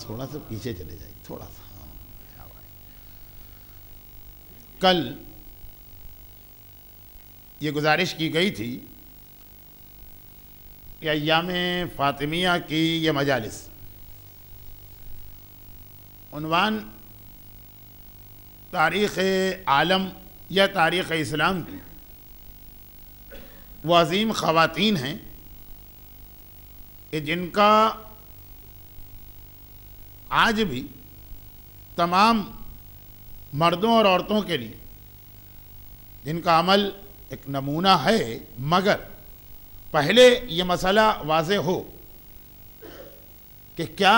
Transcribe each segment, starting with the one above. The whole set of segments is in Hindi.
थोड़ा सा पीछे चले जाइए थोड़ा सा हाँ, कल ये गुजारिश की गई थी कि अयाम फ़ातिमिया की ये मजालिस उनवान तारीख़ आलम या तारीख़ इस्लाम की वो अजीम ख़वातीन हैं कि जिनका आज भी तमाम मर्दों और औरतों के लिए जिनका अमल एक नमूना है, मगर पहले ये मसला वाज हो कि क्या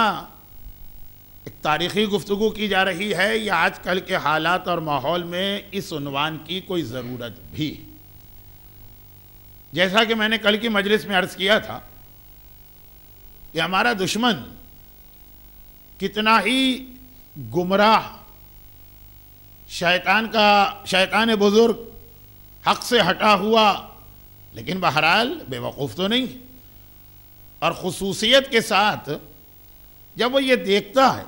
एक तारीख़ी गुफ्तु की जा रही है या आजकल के हालात और माहौल में इस उनवान की कोई ज़रूरत भी जैसा कि मैंने कल की मजलिस में अर्ज़ किया था कि हमारा दुश्मन कितना ही गुमराह शैतान का, शैतान बुज़ुर्ग हक से हटा हुआ, लेकिन बहरहाल बेवकूफ़ तो नहीं। और खसूसियत के साथ जब वो ये देखता है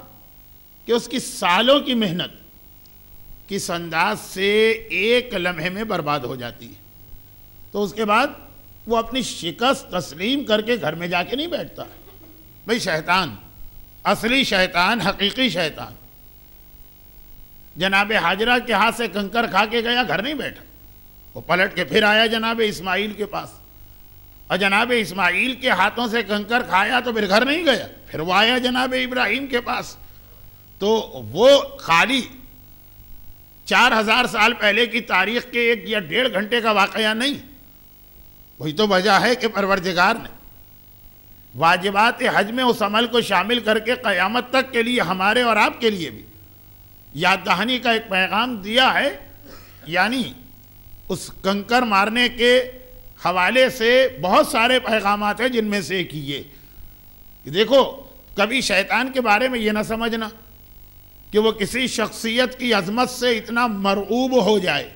कि उसकी सालों की मेहनत किस अंदाज से एक लम्हे में बर्बाद हो जाती है तो उसके बाद वो अपनी शिकस्त, तस्लीम करके घर में जाके नहीं बैठता। भाई, शैतान असली शैतान, हकीकी शैतान। जनाब हाजरा के हाथ से कंकर खा के गया, घर नहीं बैठा। वो पलट के फिर आया जनाब इस्माइल के पास। और जनाब इस्माइल के हाथों से कंकर खाया तो फिर घर नहीं गया। फिर वो आया जनाब इब्राहिम के पास। तो वो खाली चार हज़ार साल पहले की तारीख के एक या डेढ़ घंटे का वाकया नहीं। वही तो वजह है कि परवरदिगार ने वाजिबात हज में उस अमल को शामिल करके क़यामत तक के लिए हमारे और आपके लिए भी याद दहानी का एक पैगाम दिया है, यानी उस कंकर मारने के हवाले से बहुत सारे पैगाम हैं जिनमें से एक ये। देखो, कभी शैतान के बारे में ये ना समझना कि वो किसी शख्सियत की अजमत से इतना मरऊब हो जाए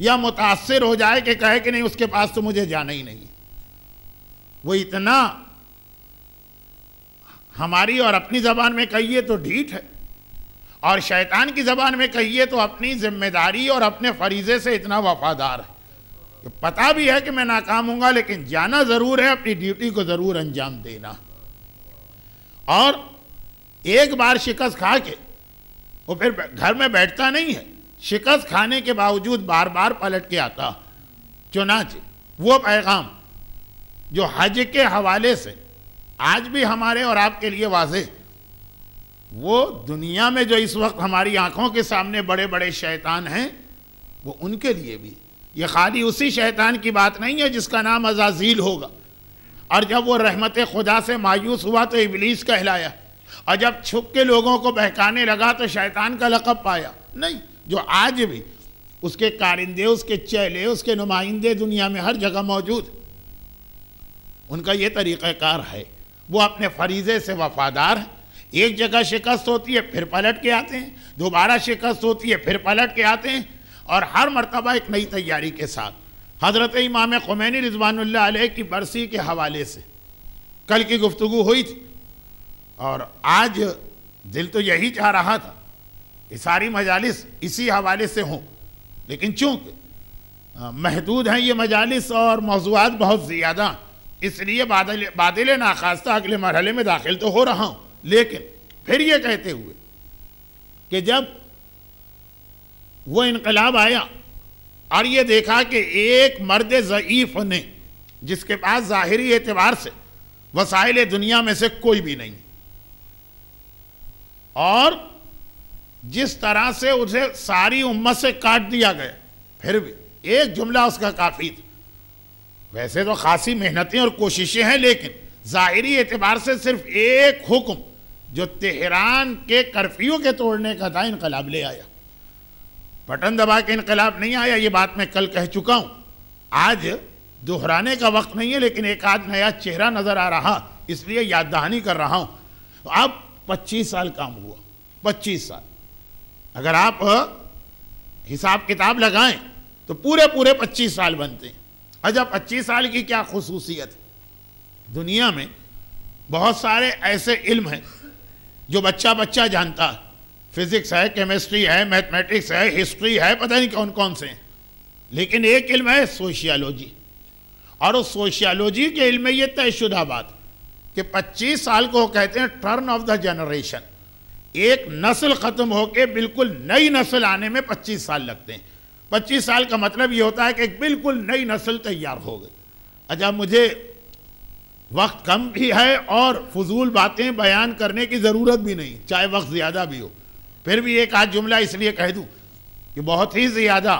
या मुतासर हो जाए कि कहे कि नहीं, उसके पास तो मुझे जाना ही नहीं। वो इतना हमारी और अपनी ज़बान में कहिए तो ढीठ है। और शैतान की ज़बान में कहिए तो अपनी ज़िम्मेदारी और अपने फरीज़े से इतना वफादार है। कि पता भी है कि मैं नाकाम हूँगा, लेकिन जाना ज़रूर है, अपनी ड्यूटी को ज़रूर अंजाम देना। और एक बार शिकस्त खा के, वो फिर घर में बैठता नहीं है। शिकस्त खाने के बावजूद बार बार पलट के आता। चुनाच, वो पैगाम जो हज के हवाले से आज भी हमारे और आपके लिए वाजे। वो दुनिया में जो इस वक्त हमारी आँखों के सामने बड़े बड़े शैतान हैं, वो उनके लिए भी। ये खाली उसी शैतान की बात नहीं है जिसका नाम अजाजील होगा। और जब वो रहमत खुदा से मायूस हुआ तो इबलीस कहलाया। और जब छुप के लोगों को बहकाने लगा तो शैतान का लकब पाया। नहीं, जो आज भी उसके कारिंदे, उसके चेले, उसके नुमाइंदे दुनिया में हर जगह मौजूद। उनका ये तरीक़ाकार है। वो अपने फरीज़े से वफादार हैं। एक जगह शिकस्त होती है, फिर पलट के आते हैं। दोबारा शिकस्त होती है, फिर पलट के आते हैं। और हर मरतबा एक नई तैयारी के साथ। हज़रत इमाम खुमैनी रिजवान की बरसी के हवाले से। कल की गुफ्तु हुई थी। और आज दिल तो यही चाह रहा था कि सारी मजालिस इसी हवाले से हों। लेकिन चूँकि महदूद हैं ये मजालिस और मौजूद बहुत ज़्यादा इसलिए बादल बादल नाखास्ता अगले मरहले में दाखिल तो हो रहा हूँ। लेकिन फिर ये कहते हुए कि जब वो इनकलाब आया और ये देखा कि एक मर्द ज़यीफ़ ने, जिसके पास ज़ाहरी एतबार से वसाइल दुनिया में से कोई भी नहीं और जिस तरह से उसे सारी उम्मत से काट दिया गया, फिर भी एक जुमला उसका काफ़ी था। वैसे तो खासी मेहनतें और कोशिशें हैं, लेकिन ज़ाहरी एतबार से सिर्फ़ एक हुक्म, जो तेहरान के कर्फ्यू के तोड़ने का था, इनकलाब ले आया। बटन दबा के इनकलाब नहीं आया, ये बात मैं कल कह चुका हूँ। आज दोहराने का वक्त नहीं है, लेकिन एक आध नया चेहरा नज़र आ रहा, इसलिए याद दहानी कर रहा हूँ। तो अब 25 साल काम हुआ 25 साल। अगर आप हिसाब किताब लगाएँ तो पूरे पूरे 25 साल बनते हैं। अच्छा 25 साल की क्या खसूसियत? दुनिया में बहुत सारे ऐसे इल्म हैं जो बच्चा बच्चा जानता है। फिजिक्स है, केमिस्ट्री है, मैथमेटिक्स है, हिस्ट्री है, पता नहीं कौन कौन से हैं। लेकिन एक इल्म है सोशियोलॉजी। और उस सोशियोलॉजी के इल्म में ये तयशुदा बात कि 25 साल को कहते हैं टर्न ऑफ़ द जनरेशन एक नस्ल ख़त्म होकर बिल्कुल नई नस्ल आने में 25 साल लगते हैं। 25 साल का मतलब ये होता है कि एक बिल्कुल नई नस्ल तैयार हो गई। अच्छा मुझे वक्त कम भी है और फजूल बातें बयान करने की ज़रूरत भी नहीं, चाहे वक्त ज़्यादा भी हो। फिर भी एक आध जुमला इसलिए कह दूँ कि बहुत ही ज़्यादा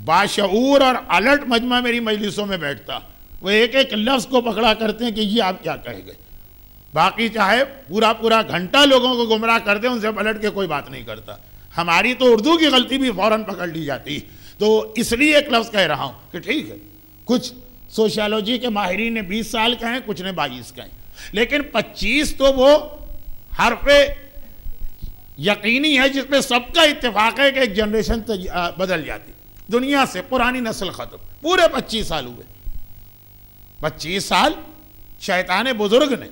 बाशूर और अलर्ट मजमा मेरी मजलिसों में बैठता। वो एक एक लफ्ज़ को पकड़ा करते हैं कि ये आप क्या कह गए। बाकी चाहे पूरा पूरा घंटा लोगों को गुमराह कर दे, उनसे पलट के कोई बात नहीं करता। हमारी तो उर्दू की गलती भी फ़ौरन पकड़ ली जाती। तो इसलिए एक लफ्ज़ कह रहा हूँ कि ठीक है, कुछ सोशियोलॉजी के माहरीन ने 20 साल का है कुछ ने 22 का है लेकिन 25 तो वो हर पे यकीनी है जिसमें सबका इतफाक है कि एक जनरेशन बदल जाती। दुनिया से पुरानी नस्ल ख़त्म। पूरे 25 साल हुए। 25 साल शैतान बुज़ुर्ग ने।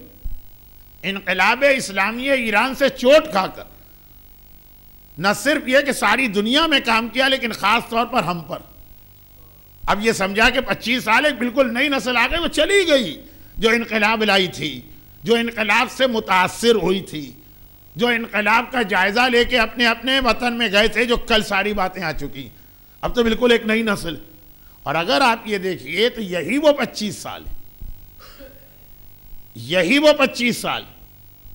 इनकलाब इस्लामी ईरान से चोट खाकर न सिर्फ़ यह कि सारी दुनिया में काम किया, लेकिन ख़ास तौर पर हम पर। अब ये समझा कि 25 साल एक बिल्कुल नई नस्ल आ गई, वो चली गई। जो इनकलाब लाई थी, जो इनकलाब से मुतासर हुई थी, जो इनकलाब का जायज़ा लेके अपने अपने वतन में गए थे, जो कल सारी बातें आ चुकी। अब तो बिल्कुल एक नई नस्ल। और अगर आप ये देखिए तो यही वो 25 साल यही वो 25 साल,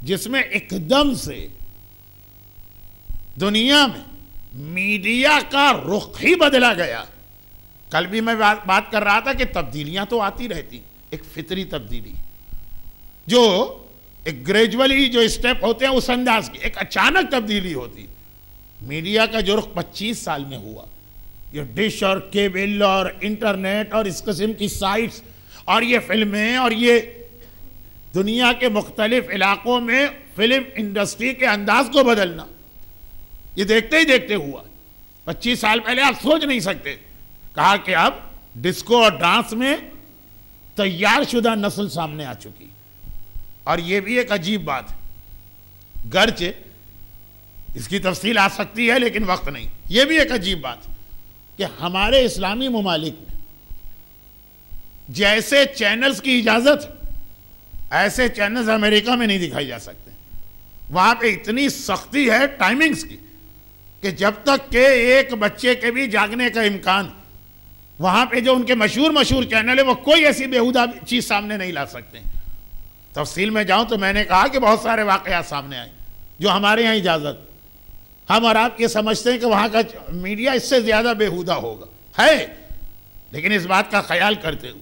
जिसमें एकदम से दुनिया में मीडिया का रुख ही बदला गया। कल भी मैं बात कर रहा था कि तब्दीलियाँ तो आती रहती एक फितरी तब्दीली। जो एक ग्रेजुअली जो स्टेप होते हैं, उस अंदाज की एक अचानक तब्दीली होती। मीडिया का जो रुख 25 साल में हुआ। ये डिश और केबल और इंटरनेट और इस किस्म की साइट्स और ये फ़िल्में और ये दुनिया के मुख्तलिफ़ इलाकों में फ़िल्म इंडस्ट्री के अंदाज को बदलना। ये देखते ही देखते हुआ। 25 साल पहले आप सोच नहीं सकते। कहा कि अब डिस्को और डांस में तैयार शुदा नस्ल सामने आ चुकी। और ये भी एक अजीब बात है। गर्च इसकी तफसील आ सकती है, लेकिन वक्त नहीं। ये भी एक अजीब बात कि हमारे इस्लामी ममालिक में जैसे चैनल्स की इजाज़त, ऐसे चैनल्स अमेरिका में नहीं दिखाई जा सकते। वहाँ पे इतनी सख्ती है टाइमिंग्स की। कि जब तक के एक बच्चे के भी जागने का इम्कान, वहाँ पे जो उनके मशहूर मशहूर चैनल है, वो कोई ऐसी बेहुदा चीज़ सामने नहीं ला सकते। तफसील में जाऊँ तो मैंने कहा कि बहुत सारे वाकयात सामने आए, जो हमारे यहाँ इजाज़त। हम और आप ये समझते हैं कि वहाँ का मीडिया इससे ज़्यादा बेहुदा होगा। है, लेकिन इस बात का ख्याल करते हुए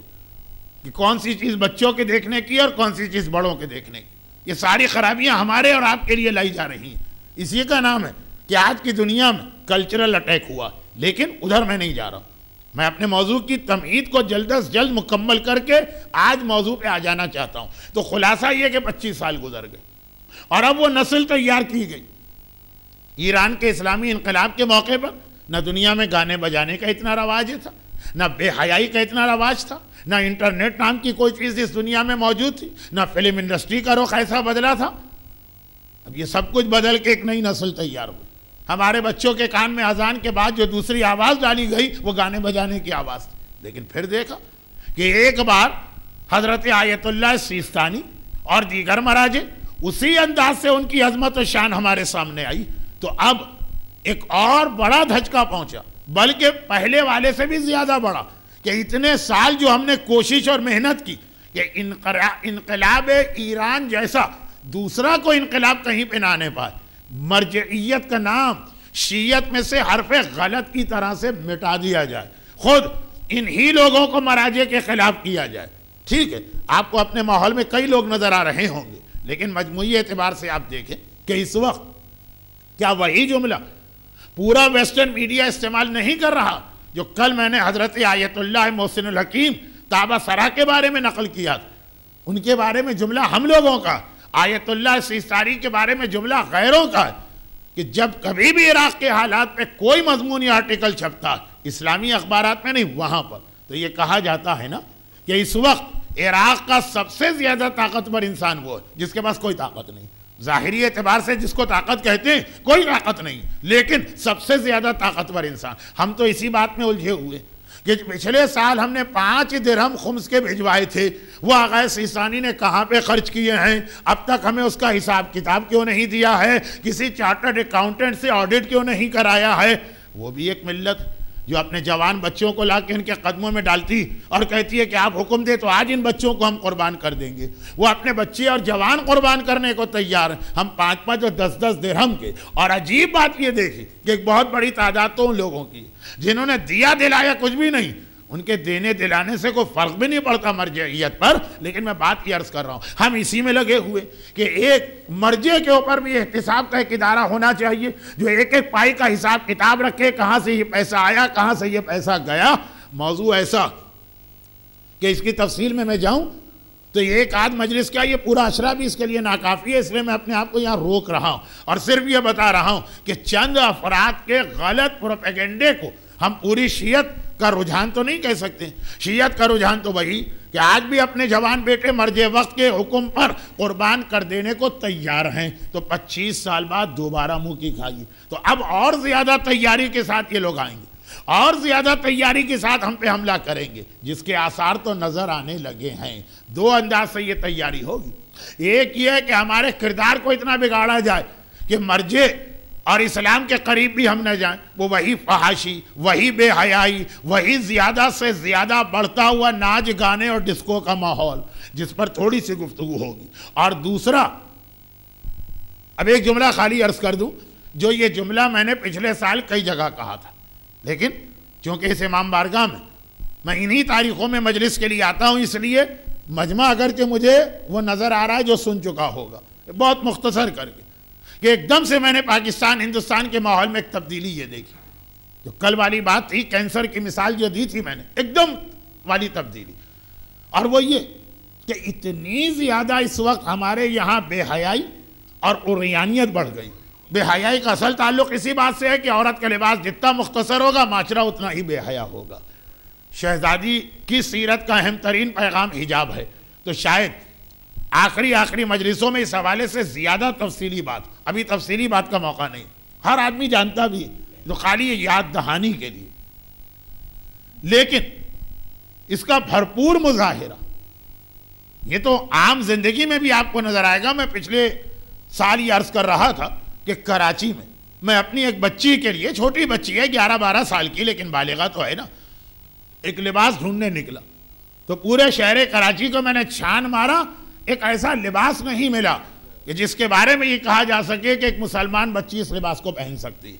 कि कौन सी चीज़ बच्चों के देखने की और कौन सी चीज़ बड़ों के देखने की। ये सारी खराबियाँ हमारे और आपके लिए लाई जा रही हैं। इसी का नाम है कि आज की दुनिया में कल्चरल अटैक हुआ, लेकिन उधर मैं नहीं जा रहा मैं अपने मौजू की तमीद को जल्द अज जल्द मुकम्मल करके आज मौजू पे आ जाना चाहता हूँ। तो खुलासा ये कि 25 साल गुजर गए, और अब वो नस्ल तैयार की गई। ईरान के इस्लामी इनकलाब के मौके पर न दुनिया में गाने बजाने का इतना रवाज था, न बेहयाई का इतना रवाज था, न इंटरनेट नाम की कोई चीज़ इस दुनिया में मौजूद थी, न फ़िल्म इंडस्ट्री का रुख ऐसा बदला था। अब ये सब कुछ बदल के एक नई नस्ल तैयार हुई। हमारे बच्चों के कान में अजान के बाद जो दूसरी आवाज़ डाली गई, वो गाने बजाने की आवाज़ थी। लेकिन फिर देखा कि एक बार हज़रत आयतुल्ला सीस्तानी और दीगर महाराजे उसी अंदाज से उनकी अजमत और शान हमारे सामने आई। तो अब एक और बड़ा धचका पहुँचा, बल्कि पहले वाले से भी ज़्यादा बड़ा कि इतने साल जो हमने कोशिश और मेहनत की कि इनकलाब ईरान जैसा दूसरा कोई इनकलाब कहीं पे ना आने पाए। मरजियत का नाम शीयत में से हरफ गलत की तरह से मिटा दिया जाए। खुद इन ही लोगों को मराजे के खिलाफ किया जाए। ठीक है, आपको अपने माहौल में कई लोग नज़र आ रहे होंगे, लेकिन मजमू एतबार से आप देखें कि इस वक्त क्या वही जुमला पूरा वेस्टर्न मीडिया इस्तेमाल नहीं कर रहा, जो कल मैंने हज़रत आयतुल्ला मोहसिन हकीम ताबा सरा के बारे में नकल किया था। उनके बारे में जुमला हम लोगों का आयतुल्ला सीसारी के बारे में जुमला गैरों का कि जब कभी भी इराक के हालात पे कोई मजमूनी आर्टिकल छपता, इस्लामी अखबार में नहीं, वहाँ पर। तो ये कहा जाता है ना कि इस वक्त इराक का सबसे ज़्यादा ताकतवर इंसान वो है, जिसके पास कोई ताकत नहीं। जाहिरी एतबार से जिसको ताकत कहते हैं, कोई ताकत नहीं। लेकिन सबसे ज़्यादा ताकतवर इंसान। हम तो इसी बात में उलझे हुए कि पिछले साल हमने पाँच दिरहम खुम्स के भिजवाए थे। वो आगैस सीसानी ने कहाँ पे खर्च किए हैं? अब तक हमें उसका हिसाब किताब क्यों नहीं दिया है? किसी चार्टर्ड अकाउंटेंट से ऑडिट क्यों नहीं कराया है? वो भी एक मिल्लत। जो अपने जवान बच्चों को ला के इनके कदमों में डालती और कहती है कि आप हुक्म दे तो आज इन बच्चों को हम कुर्बान कर देंगे। वो अपने बच्चे और जवान कुर्बान करने को तैयार हैं। हम पाँच पाँच और दस दस दिरहम के। और अजीब बात ये देखी कि एक बहुत बड़ी तादाद तो उन लोगों की, जिन्होंने दिया दिलाया कुछ भी नहीं उनके देने दिलाने से कोई फ़र्क भी नहीं पड़ता मर्जियत पर, लेकिन मैं बात की अर्ज़ कर रहा हूँ। हम इसी में लगे हुए कि एक मर्जे के ऊपर भी एहतिसाब का एक इदारा होना चाहिए, जो एक एक पाई का हिसाब किताब रखे, कहाँ से ये पैसा आया, कहाँ से ये पैसा गया। मौजू ऐसा कि इसकी तफसील में मैं जाऊँ तो ये एक आध मजलिस का ये पूरा अशरा भी इसके लिए नाकाफ़ी है, इसलिए मैं अपने आप को यहाँ रोक रहा हूँ। और सिर्फ़ ये बता रहा हूँ कि चंद अफराद के गलत प्रोपेगेंडे को हम पूरी शीयत का रुझान तो नहीं कह सकते। शीयत का रुझान तो वही कि आज भी अपने जवान बेटे मर्जे वक्त के हुक्म पर कुर्बान कर देने को तैयार हैं। तो 25 साल बाद दोबारा मुँह की खाई तो अब और ज़्यादा तैयारी के साथ ये लोग आएँगे। और ज़्यादा तैयारी के साथ हम पे हमला करेंगे। जिसके आसार तो नज़र आने लगे हैं। दो अंदाज से ये तैयारी होगी। एक ये है कि हमारे किरदार को इतना बिगाड़ा जाए कि मर्जे और इस्लाम के करीब भी हम न जाएँ। वो वही फहाशी, वही बेहयाई, वही ज़्यादा से ज़्यादा बढ़ता हुआ नाच, गाने और डिस्को का माहौल, जिस पर थोड़ी सी गुफ्तु होगी। और दूसरा, अब एक जुमला खाली अर्ज़ कर दूँ, जो ये जुमला मैंने पिछले साल कई जगह कहा था। लेकिन, चूँकि इस इमाम बारगाह में, मैं इन्हीं तारीखों में मजलिस के लिए आता हूँ, इसलिए मजमा अगर के मुझे वो नज़र आ रहा है जो सुन चुका होगा। बहुत मुख्तसर करके। कि एकदम से मैंने पाकिस्तान, हिंदुस्तान के माहौल में एक तब्दीली ये देखी। जो कल वाली बात थी, कैंसर की मिसाल जो दी थी मैंने, एकदम वाली तब्दीली। और वो ये कि इतनी ज़्यादा इस वक्त हमारे यहाँ बेहयाई और उरियानियत बढ़ गई। बेहयाई का असल ताल्लुक इसी बात से है कि औरत का लिबास जितना मुख्तसर होगा, माचरा उतना ही बेहया होगा। शहजादी की सीरत का अहम तरीन पैगाम हिजाब है। तो शायद आखिरी आखिरी मजलिसों में इस हवाले से ज़्यादा तफसीली बात अभी तफसीली बात का मौका नहीं। हर आदमी जानता भी तो खाली याद दहानी के लिए। लेकिन, इसका भरपूर मुजाहिरा। ये तो आम ज़िंदगी में भी आपको नज़र आएगा, मैं पिछले साल ये अर्ज़ कर रहा था कि कराची में, मैं अपनी एक बच्ची के लिए, छोटी बच्ची है ग्यारह बारह साल की, लेकिन बालिगा तो है ना, एक लिबास ढूँढने निकला। तो पूरे शहर कराची को मैंने छान मारा, एक ऐसा लिबास नहीं मिला कि जिसके बारे में ये कहा जा सके कि एक मुसलमान बच्ची इस लिबास को पहन सकती है।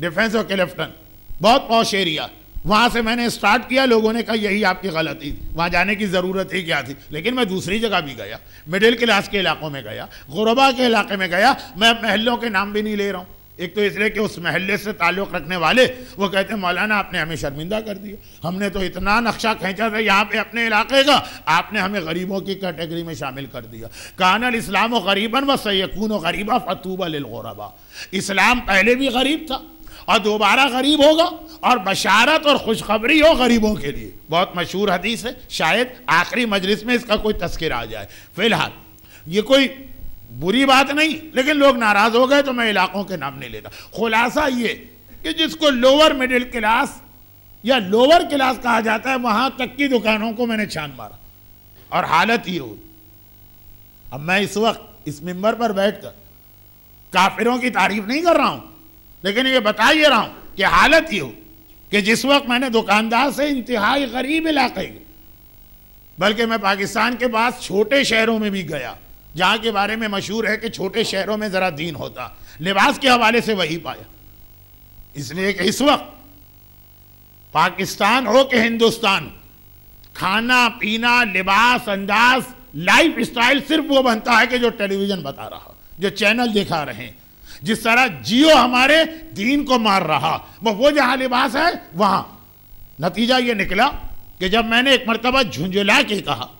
डिफेंस ऑफ़ क्लिफ्टन बहुत पौश एरिया वहाँ से मैंने स्टार्ट किया, लोगों ने कहा, यही आपकी गलती थी। वहाँ जाने की ज़रूरत ही क्या थी? लेकिन मैं दूसरी जगह भी गया। मिडिल क्लास के इलाकों में गया। गुरबा के इलाके में गया। मैं महलों के नाम भी नहीं ले रहा हूँ। एक तो इसलिए कि उस महल्ले से ताल्लुक़ रखने वाले, वो कहते हैं, मौलाना, आपने हमें शर्मिंदा कर दिया। हमने तो इतना नक्शा खींचा था यहाँ पे अपने इलाके का, आपने हमें गरीबों की कैटेगरी में शामिल कर दिया। कानल इस्लाम गरीबन व सैकून गरीबा फतूबा लरबा इस्लाम पहले भी गरीब था और दोबारा गरीब होगा और बशारत और खुशखबरी हो गरीबों के लिए। बहुत मशहूर हदीस है, शायद आखिरी मजलिस में इसका कोई तस्कर आ जाए। फ़िलहाल, ये कोई बुरी बात नहीं, लेकिन लोग नाराज़ हो गए तो मैं इलाकों के नाम नहीं लेता। खुलासा ये कि जिसको लोअर मिडिल क्लास या लोअर क्लास कहा जाता है, वहाँ तक की दुकानों को मैंने छान मारा। और हालत ये हुई। अब मैं इस वक्त इस मिंबर पर बैठकर काफिरों की तारीफ़ नहीं कर रहा हूँ, लेकिन ये बता ही रहा हूँ कि हालत ये हो कि जिस वक्त मैंने दुकानदार से इंतहाई गरीब इलाके बल्कि मैं पाकिस्तान के बाद छोटे शहरों में भी गया जहाँ के बारे में मशहूर है कि छोटे शहरों में ज़रा दीन होता। लिबास के हवाले से वही पाया। इसलिए कि इस वक्त पाकिस्तान हो कि हिंदुस्तान, खाना, पीना, लिबास, अंदाज, लाइफ स्टाइल सिर्फ़ वो बनता है कि जो टेलीविज़न बता रहा, जो चैनल दिखा रहे हैं। जिस तरह जियो हमारे दीन को मार रहा, वो वो जहाँ लिबास है, वहाँ। नतीजा ये निकला कि जब मैंने एक मरतबा झुंझुला के कहा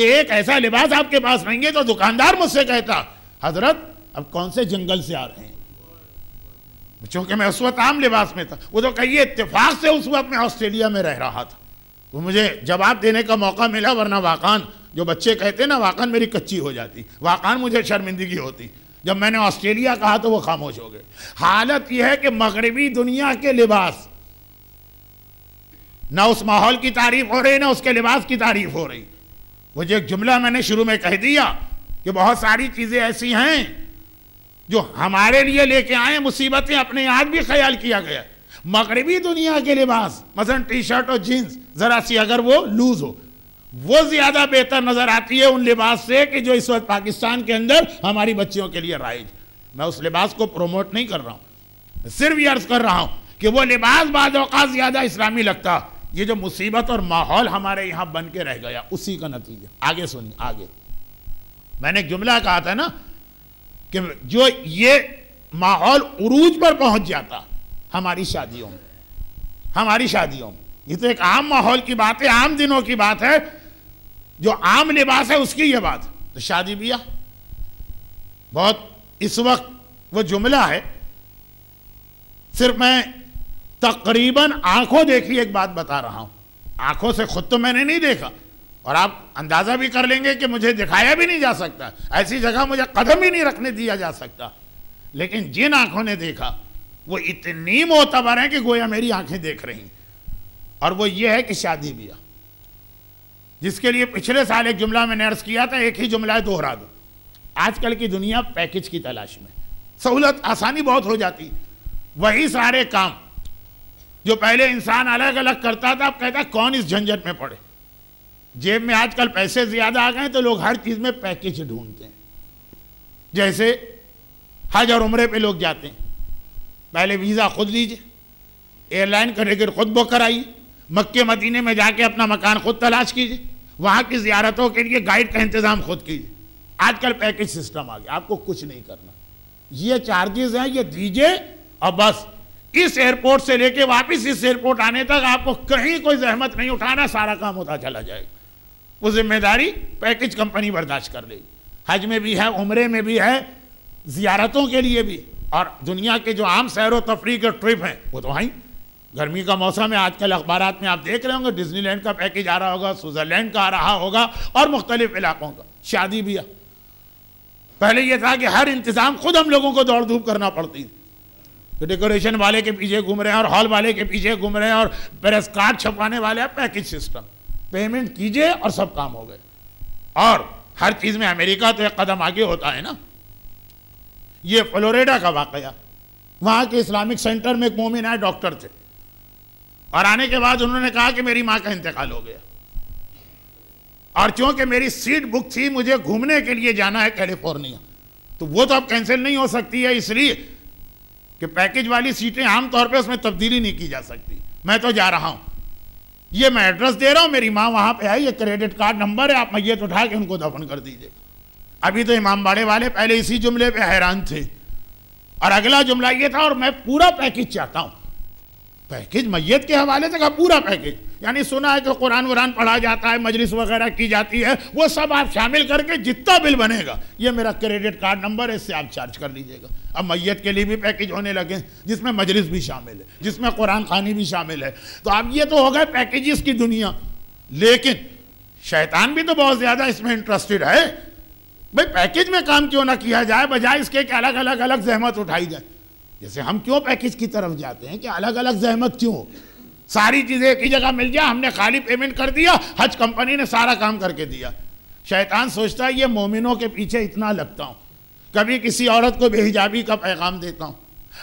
कि एक ऐसा लिबास आपके पास है तो दुकानदार मुझसे कहता, हज़रत, अब कौन से जंगल से आ रहे हैं? चूँकि मैं उस वक्त आम लिबास में था, वो तो कहिए इत्तेफाक से उस वक्त मैं ऑस्ट्रेलिया में रह रहा था। तो मुझे जवाब देने का मौका मिला, वरना वाकान, जो बच्चे कहते ना, वाकान मेरी कच्ची हो जाती, वाकान मुझे शर्मिंदगी होती। जब मैंने ऑस्ट्रेलिया कहा तो वो खामोश हो गए। हालत यह है कि मगरबी दुनिया के लिबास, ना उस माहौल की तारीफ़ हो रही, ना उसके लिबास की तारीफ़ हो रही। जो एक जुमला मैंने शुरू में कह दिया कि बहुत सारी चीज़ें ऐसी हैं जो हमारे लिए लेके आए, मुसीबतें अपने आज भी ख्याल किया गया। मगरबी दुनिया के लिबास मसलन टी शर्ट और जीन्स ज़रा सी अगर वो लूज हो, वो ज़्यादा बेहतर नज़र आती है उन लिबास से कि जो इस वक्त पाकिस्तान के अंदर हमारी बच्चियों के लिए राइज। मैं उस लिबास को प्रोमोट नहीं कर रहा हूँ। सिर्फ़ ये अर्ज़ कर रहा हूँ कि वो लिबास बाद ज़्यादा इस्लामी लगता। ये जो मुसीबत और माहौल हमारे यहाँ बन के रह गया, उसी का नतीजा। आगे सुनिए, आगे। मैंने जुमला कहा था ना कि जो ये माहौल उरूज पर पहुँच जाता, हमारी शादियों में। हमारी शादियों में। ये तो एक आम माहौल की बात है, आम दिनों की बात है। जो आम लिबास है, उसकी ये बात। तो शादी बिया बहुत, इस वक्त वो जुमला है। सिर्फ़ मैं तकरीबन आँखों देखी एक बात बता रहा हूँ। आँखों से खुद तो मैंने नहीं देखा। और आप अंदाज़ा भी कर लेंगे कि मुझे दिखाया भी नहीं जा सकता। ऐसी जगह मुझे कदम ही नहीं रखने दिया जा सकता। लेकिन जिन आँखों ने देखा, वो इतनी मोतबर है कि गोया मेरी आँखें देख रही और वो ये है कि शादी बिया जिसके लिए पिछले साल एक जुमला मैंने अर्ज़ किया था, एक ही जुमला है, दोहरा दो। आजकल की दुनिया पैकेज की तलाश में सहूलत आसानी बहुत हो जाती वही सारे काम जो पहले इंसान अलग अलग करता था, अब कहता कौन इस झंझट में पड़े? जेब में आजकल पैसे ज़्यादा आ गए तो लोग हर चीज़ में पैकेज ढूंढते हैं। जैसे हज और उम्रे पे लोग जाते हैं। पहले वीज़ा खुद लीजिए, एयरलाइन का टिकट खुद बुक कराइए, मक्के मदीने में जाके अपना मकान खुद तलाश कीजिए, वहाँ की जियारतों के लिए गाइड का इंतज़ाम खुद कीजिए। आजकल पैकेज सिस्टम आ गया, आपको कुछ नहीं करना। ये चार्जेस हैं, ये दीजिए और बस। इस एयरपोर्ट से लेके वापस इस एयरपोर्ट आने तक आपको कहीं कोई जहमत नहीं उठाना, सारा काम होता चला जाएगा वो ज़िम्मेदारी पैकेज कंपनी बर्दाश्त कर लेगी हज में भी है, उम्रे में भी है, जियारतों के लिए भी। और दुनिया के जो आम सैर व तफरी के ट्रिप हैं, वो तो वहीं गर्मी का मौसम है, आजकल अखबार में आप देख रहे होंगे, डिज्नीलैंड का पैकेज आ रहा होगा, स्विट्जरलैंड का आ रहा होगा, और मुख्तलिफ़ इलाकों का। शादी भी पहले यह था कि हर इंतज़ाम खुद हम लोगों को दौड़ धूप करना पड़ती थी। तो डेकोरेशन वाले के पीछे घूम रहे हैं और हॉल वाले के पीछे घूम रहे हैं और प्रेस कार्ड छपवाने वाले हैं पैकेज सिस्टम पेमेंट कीजिए और सब काम हो गए। और हर चीज़ में अमेरिका तो एक कदम आगे होता है ना। ये फ्लोरिडा का वाकया। वहाँ के इस्लामिक सेंटर में एक मोमिन आए, डॉक्टर थे। और आने के बाद उन्होंने कहा कि मेरी माँ का इंतकाल हो गया। और चूँकि मेरी सीट बुक थी, मुझे घूमने के लिए जाना है कैलिफ़ोर्निया। तो वो तो अब कैंसिल नहीं हो सकती है, इसलिए कि पैकेज वाली सीटें आमतौर पर उसमें तब्दीली नहीं की जा सकती। मैं तो जा रहा हूँ। ये मैं एड्रेस दे रहा हूँ, मेरी माँ वहाँ पे आई, ये क्रेडिट कार्ड नंबर है, आप मैयत उठा के उनको दफन कर दीजिए। अभी तो इमाम बाड़े वाले पहले इसी जुमले पे हैरान थे। और अगला जुमला ये था और मैं पूरा पैकेज चाहता हूँ। पैकेज मैयत के हवाले से का पूरा पैकेज यानी सुना है कि कुरान वुरान पढ़ा जाता है, मजलिस वगैरह की जाती है, वो सब आप शामिल करके जितना बिल बनेगा, ये मेरा क्रेडिट कार्ड नंबर है, इससे आप चार्ज कर लीजिएगा। अब मैयत के लिए भी पैकेज होने लगे जिसमें मजलिस भी शामिल है, जिसमें कुरान खानी भी शामिल है। तो अब ये तो हो गए पैकेजेस की दुनिया। लेकिन शैतान भी तो बहुत ज़्यादा इसमें इंटरेस्टेड है। भाई, पैकेज में काम क्यों ना किया जाए, बजाय इसके कि अलग अलग अलग जहमत उठाई जाए। जैसे हम क्यों पैकेज की तरफ़ जाते हैं कि अलग अलग जहमत क्यों सारी चीज़ें एक ही जगह मिल जाए, हमने खाली पेमेंट कर दिया, हज कंपनी ने सारा काम करके दिया। शैतान सोचता है, ये मोमिनों के पीछे इतना लगता हूँ। कभी किसी औरत को बेहिजाबी का पैगाम देता हूँ,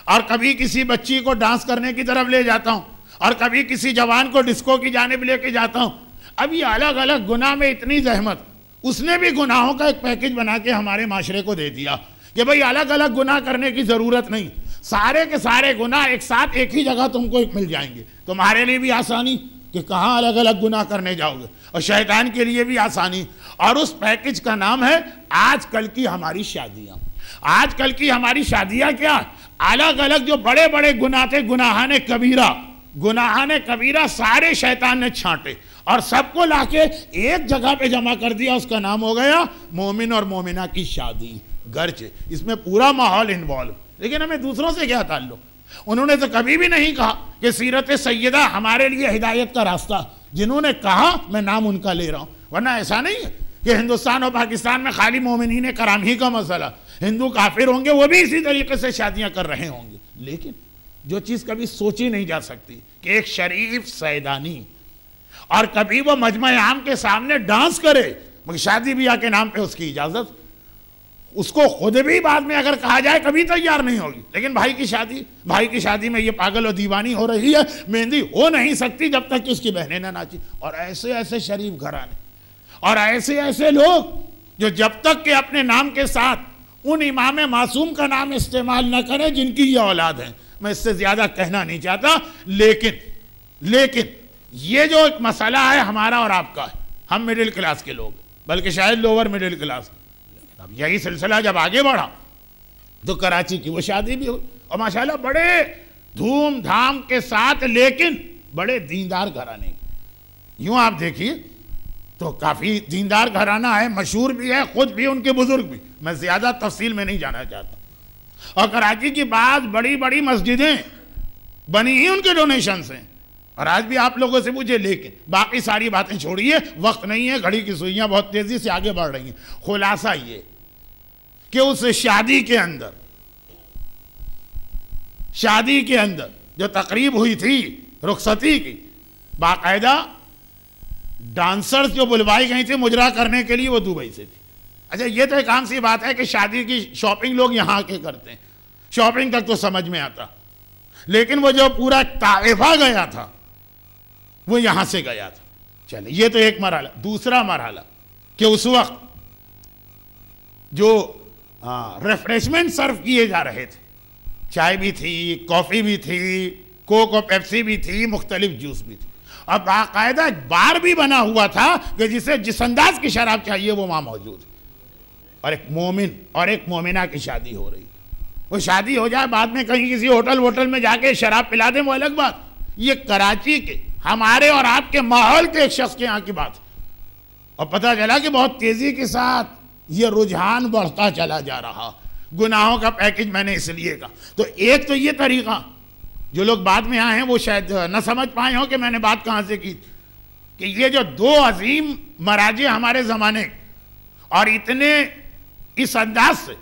और कभी किसी बच्ची को डांस करने की तरफ़ ले जाता हूँ, और कभी किसी जवान को डिस्को की जानब लेके जाता हूँ। अब ये अलग अलग गुनाह में इतनी जहमत, उसने भी गुनाहों का एक पैकेज बना के हमारे माशरे को दे दिया, कि भाई अलग अलग गुनाह करने की ज़रूरत नहीं। सारे के सारे गुनाह एक साथ एक ही जगह तुमको मिल जाएँगे। तुम्हारे लिए भी आसानी कि कहाँ अलग अलग गुनाह करने जाओगे। और शैतान के लिए भी आसानी। और उस पैकेज का नाम है आजकल की हमारी शादियाँ। आजकल की हमारी शादियाँ क्या? अलग अलग जो बड़े बड़े गुनाह थे, गुनाहान कबीरा। गुनाहान कबीरा सारे शैतान ने छांटे। और सबको लाके एक जगह पे जमा कर दिया, उसका नाम हो गया मोमिन और मोमिना की शादी। घर इसमें पूरा माहौल इन्वॉल्व लेकिन हमें दूसरों से क्या ताल्लुक? उन्होंने तो कभी भी नहीं कहा कि सीरत सैदा हमारे लिए हिदायत का रास्ता। जिन्होंने कहा, मैं नाम उनका ले रहा हूँ। वरना ऐसा नहीं है कि हिंदुस्तान और पाकिस्तान में खाली मोमिनी कराम ही का मसला। हिंदू काफिर होंगे, वो भी इसी तरीके से शादियाँ कर रहे होंगे। लेकिन जो चीज़ कभी सोची नहीं जा सकती कि एक शरीफ सैदानी और कभी वो मजमा आम के सामने डांस करे, मगर शादी ब्याह के नाम पे उसकी इजाज़त उसको खुद भी बाद में अगर कहा जाए, कभी तैयार नहीं होगी। लेकिन भाई की शादी, भाई की शादी में ये पागल और दीवानी हो रही है, मेहंदी हो नहीं सकती जब तक कि उसकी बहनें ना नाची। और ऐसे ऐसे शरीफ घराने, और ऐसे ऐसे लोग जो जब तक के अपने नाम के साथ उन इमाम मासूम का नाम इस्तेमाल न करें, जिनकी ये औलाद है। मैं इससे ज़्यादा कहना नहीं चाहता, लेकिन लेकिन ये जो एक मसला है हमारा और आपका है। हम मिडिल क्लास के लोग बल्कि शायद लोअर मिडिल क्लास अब यही सिलसिला जब आगे बढ़ा तो कराची की वो शादी भी हुई। और माशाल्लाह बड़े धूमधाम के साथ, लेकिन बड़े दीनदार घराने। यूँ आप देखिए तो काफ़ी दीनदार घराना है, मशहूर भी है, खुद भी, उनके बुज़ुर्ग भी। मैं ज़्यादा तफसील में नहीं जाना चाहता। और कराची की बात बड़ी बड़ी मस्जिदें बनी ही उनके डोनेशन से और आज भी आप लोगों से पूछे लेकिन बाकी सारी बातें छोड़िए, वक्त नहीं है, घड़ी की सुइयाँ बहुत तेज़ी से आगे बढ़ रही हैं। खुलासा ये कि उस शादी के अंदर, शादी के अंदर जो तकरीब हुई थी, रुखसती की, बाकायदा डांसर्स जो बुलवाई गई थी मुजरा करने के लिए वो दुबई से थी। अच्छा ये तो एक आम सी बात है कि शादी की शॉपिंग लोग यहाँ के करते हैं। शॉपिंग तक तो समझ में आता। लेकिन वो जो पूरा ताइफा गया था, वो यहाँ से गया था। चले ये तो एक मरहला। दूसरा मरहला कि उस वक्त जो रिफ्रेशमेंट सर्व किए जा रहे थे। चाय भी थी कॉफ़ी भी थी कोक और पेप्सी भी थी, मुख्तलिफ़ जूस भी थी। और बाकायदा बार भी बना हुआ था कि जिसे जिस अंदाज की शराब चाहिए, वो वहाँ मौजूद और एक मोमिन, और एक मोमिना की शादी हो रही। वो शादी हो जाए, बाद में कहीं किसी होटल वोटल में जाके शराब पिला दें, वो अलग बात। ये कराची के, हमारे और आपके माहौल के एक शख्स के यहाँ की बात और पता चला कि बहुत तेज़ी के साथ ये रुझान बढ़ता चला जा रहा। गुनाहों का पैकेज मैंने इसलिए कहा। तो एक तो ये तरीका जो लोग बाद में आए हैं वो शायद न समझ पाए हो कि मैंने बात कहाँ से की। कि ये जो दो अजीम मराजे हमारे ज़माने और इतने इस अंदाज से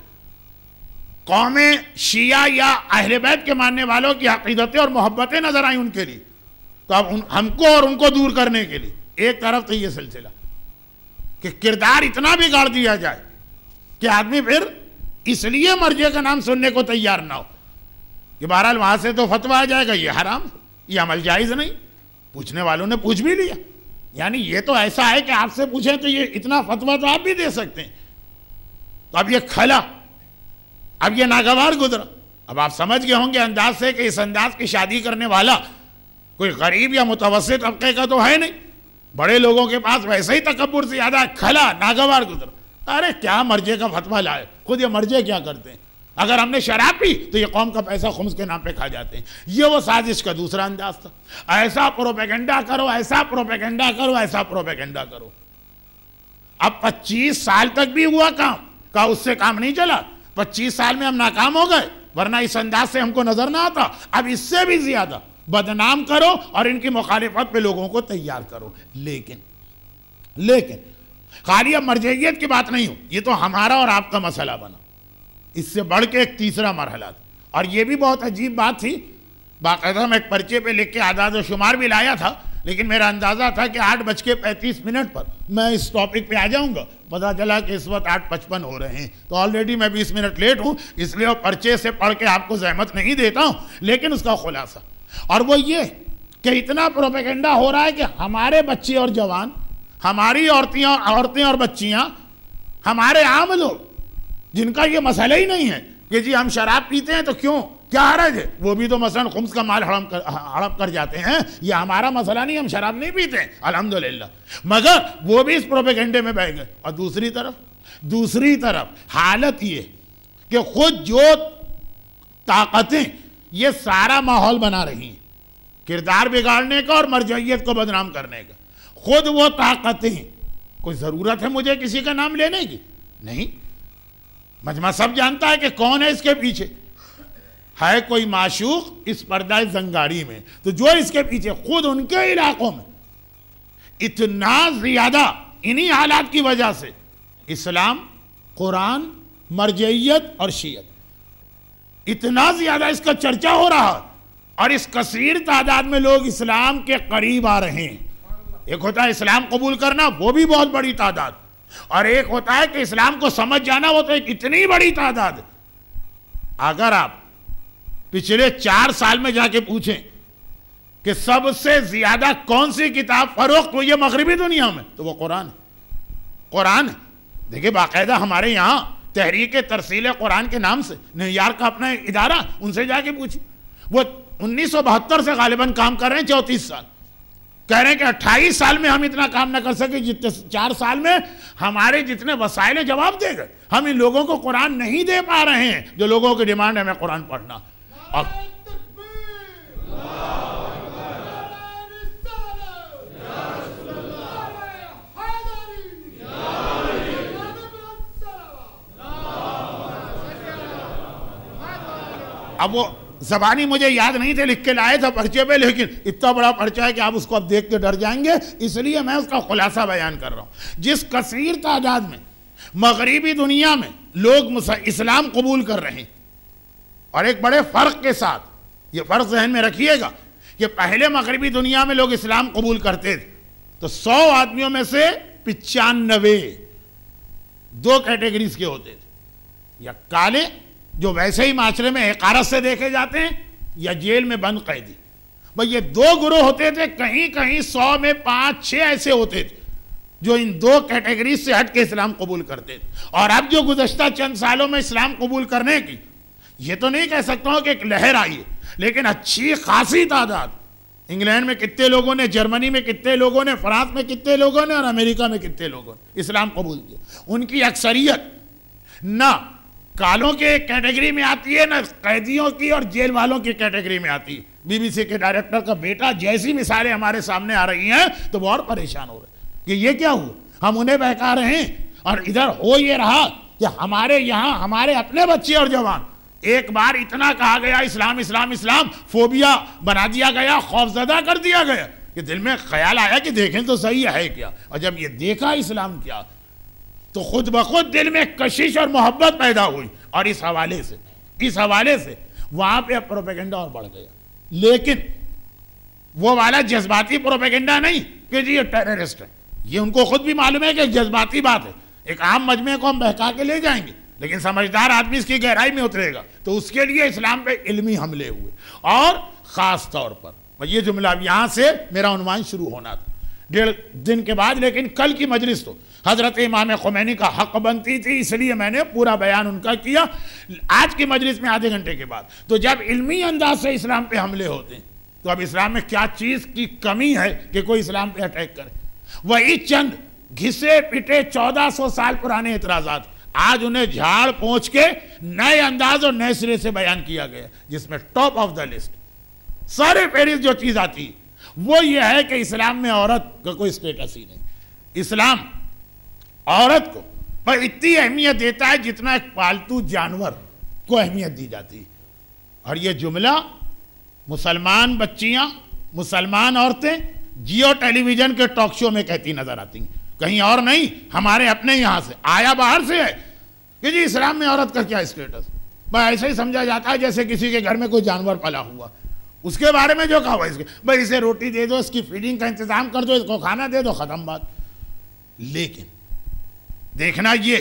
कौम शिया या अहल बैत के मानने वालों की अकीदतें और मोहब्बतें नज़र आई उनके लिए। तो अब उन, हमको और उनको दूर करने के लिए। एक तरफ़ तो ये सिलसिला। कि किरदार इतना बिगाड़ दिया जाए कि आदमी फिर इसलिए मर्जे का नाम सुनने को तैयार ना हो। कि बहरहाल वहाँ से तो फतवा आ जाएगा, ये हराम, ये अमल जायज़ नहीं। पूछने वालों ने पूछ भी लिया। यानी ये तो ऐसा है कि आपसे पूछे तो ये इतना फतवा तो आप भी दे सकते हैं। तो अब ये खला, अब ये नागवार गुजरा। अब आप समझ गए होंगे अंदाज से कि इस अंदाज की शादी करने वाला कोई गरीब या मुतवसित तबके का तो है नहीं। बड़े लोगों के पास वैसे ही तकबर से ज़्यादा खला, नागवार गुजर। अरे, क्या मर्जे का फतवा लाए? खुद ये मर्जे क्या करते हैं? अगर हमने शराब पी तो ये कौम का पैसा खुम्स के नाम पे खा जाते हैं। ये वो साजिश का दूसरा अंदाज था। ऐसा प्रोपेगेंडा करो, ऐसा प्रोपेगेंडा करो, ऐसा प्रोपेगेंडा करो। अब 25 साल तक भी हुआ काम, का उससे काम नहीं चला। 25 साल में हम नाकाम हो गए, वरना इस अंदाज से हमको नज़र ना आता। अब इससे भी ज़्यादा। बदनाम करो और इनकी मुखालिफत पे लोगों को तैयार करो। लेकिन लेकिन, खाली अब मरजैत की बात नहीं हो, ये तो हमारा और आपका मसला बना। इससे बढ़ के एक तीसरा मरहला था। और ये भी बहुत अजीब बात थी। बाकायदा मैं एक पर्चे पे लिख के आदाद शुमार भी लाया था, लेकिन मेरा अंदाज़ा था कि आठ बज के पैंतीस मिनट पर मैं इस टॉपिक पे आ जाऊँगा। पता चला कि इस वक्त आठ पचपन हो रहे हैं। तो ऑलरेडी मैं बीस मिनट लेट हूँ, इसलिए पर्चे से पढ़ के आपको जहमत नहीं देता हूँ, लेकिन उसका खुलासा। और वो ये कि इतना प्रोपेगेंडा हो रहा है कि हमारे बच्चे और जवान, हमारी औरतियाँ, औरतें और बच्चियाँ, हमारे आम लोग, जिनका ये मसला ही नहीं है कि जी हम शराब पीते हैं तो क्यों? क्या हरज है? वो भी तो मसलन खुम्स का माल हड़प कर हड़प कर जाते हैं। ये हमारा मसला नहीं, हम शराब नहीं पीते हैं। मगर वो भी इस प्रोपेगेंडे में बह गए। और दूसरी तरफ़ दूसरी तरफ़ हालत ये कि खुद जो ताकतें ये सारा माहौल बना रही हैं। किरदार बिगाड़ने का और मरजैत को बदनाम करने का। खुद वो ताकतें कोई ज़रूरत है मुझे किसी का नाम लेने की? नहीं। मजमा सब जानता है कि कौन है इसके पीछे। है कोई माशूक इस पर्दा जंगारी में। तो जो इसके पीछे, खुद उनके इलाकों में। इतना ज़्यादा इन्हीं हालात की वजह से इस्लाम, कुरान, मरजैयत और शीयत इतना ज़्यादा इसका चर्चा हो रहा और इस कसीर तादाद में लोग इस्लाम के करीब आ रहे हैं। एक होता है इस्लाम कबूल करना, वो भी बहुत बड़ी तादाद। और एक होता है कि इस्लाम को समझ जाना, वो तो एक इतनी बड़ी तादाद। अगर आप पिछले चार साल में जाके पूछें कि सबसे ज़्यादा कौन सी किताब फरोख्त हुई है, मगरबी दुनिया में तो वो कुरान है। कुरान देखिए, बाकायदा हमारे यहाँ तहरीक तरसील कुरान के नाम से। न्यूयॉर्क का अपना इदारा, उनसे जाके पूछी। वो उन्नीस सौ बहत्तर से गालिबा काम कर रहे हैं, चौंतीस साल। कह रहे हैं कि 28 साल में हम इतना काम ना कर सके, जितने चार साल में हमारे जितने वसाइल जवाब दे गए हम इन लोगों को कुरान नहीं दे पा रहे हैं, जो लोगों की डिमांड है हमें कुरान पढ़ना। और अब वो जबानी मुझे याद नहीं थे, लिख के लाए थे पर्चे पे, लेकिन इतना बड़ा पर्चा है कि आप उसको अब देख के डर जाएँगे। इसलिए मैं उसका खुलासा बयान कर रहा हूँ। जिस कसीर तादाद में, मगरबी दुनिया में लोग इस्लाम कबूल कर रहे हैं, और एक बड़े फ़र्क के साथ, ये फ़र्क जहन में रखिएगा कि पहले मगरबी दुनिया में लोग इस्लाम कबूल करते थे तो सौ आदमियों में से पिचानबे दो कैटेगरीज के होते थे। या काले जो वैसे ही माशरे में हकारत से देखे जाते हैं, या जेल में बंद कैदी। भाई, ये दो गुरु होते थे, कहीं कहीं सौ में पाँच, छह ऐसे होते थे, जो इन दो कैटेगरी से हट के इस्लाम कबूल करते थे। और अब जो गुजशत चंद सालों में इस्लाम कबूल करने की, ये तो नहीं कह सकता हूँ कि एक लहर आई है, लेकिन अच्छी खासी तादाद। इंग्लैंड में कितने लोगों ने, जर्मनी में कितने लोगों ने, फ्रांस में कितने लोगों ने और अमेरिका में कितने लोगों ने इस्लाम कबूल किया। उनकी अक्सरियत ना कालों के कैटेगरी में आती है ना, कैदियों की और जेल वालों की कैटेगरी में आती है। बीबीसी के डायरेक्टर का बेटा जैसी मिसालें हमारे सामने आ रही हैं तो वो और परेशान हो रहे कि ये क्या हुआ? हम उन्हें बहका रहे हैं और इधर हो ये रहा कि हमारे यहाँ, हमारे अपने बच्चे और जवान, एक बार इतना कहा गया, इस्लाम इस्लाम इस्लाम, फोबिया बना दिया गया, खौफजदा कर दिया गया, कि दिल में ख्याल आया कि देखें तो सही है क्या? और जब ये देखा इस्लाम क्या तो खुद ब खुद दिल में कशिश और मोहब्बत पैदा हुई। और इस हवाले से, इस हवाले से वहाँ पे प्रोपेगेंडा और बढ़ गया। लेकिन वो वाला जज्बाती प्रोपेगेंडा नहीं, कि जी ये टेररिस्ट है। ये उनको खुद भी मालूम है कि जज्बाती बात है। एक आम मजमे को हम बहका के ले जाएँगे, लेकिन समझदार आदमी इसकी गहराई में उतरेगा। तो उसके लिए इस्लाम पे इल्मी हमले हुए। और ख़ास तौर पर, ये जुमला यहाँ से मेरा अनुमान शुरू होना था। डेढ़ दिन के बाद, लेकिन कल की मजलिस तो। हज़रत इमाम खुमैनी का हक बनती थी, इसलिए मैंने पूरा बयान उनका किया। आज की मजलिस में आधे घंटे के बाद। तो जब इल्मी अंदाज से इस्लाम पे हमले होते हैं तो अब इस्लाम में क्या चीज़ की कमी है कि कोई इस्लाम पे अटैक करे? वही चंद घिसे पिटे चौदह सौ साल पुराने एतराज़ात आज उन्हें झाड़ पहुँच के नए अंदाज और नए सिरे से बयान किया गया, जिसमें टॉप ऑफ़ द लिस्ट सारे पेरिस जो चीज़ आती है वो ये है कि इस्लाम में औरत का कोई स्टेटस ही नहीं। इस्लाम औरत को पर इतनी अहमियत देता है जितना एक पालतू जानवर को अहमियत दी जाती है। और ये जुमला, मुसलमान बच्चियाँ, मुसलमान औरतें जियो टेलीविज़न के टॉक शो में कहती नज़र आती हैं। कहीं और नहीं, हमारे अपने यहाँ से, आया बाहर से है। कि जी इस्लाम में औरत का क्या स्टेटस ऐसे ही समझा जाता है जैसे किसी के घर में कोई जानवर पला हुआ। उसके बारे में जो कहा इसके भाई, इसे रोटी दे दो, इसकी फीडिंग का इंतज़ाम कर दो, इसको खाना दे दो, खत्म बात। लेकिन देखना ये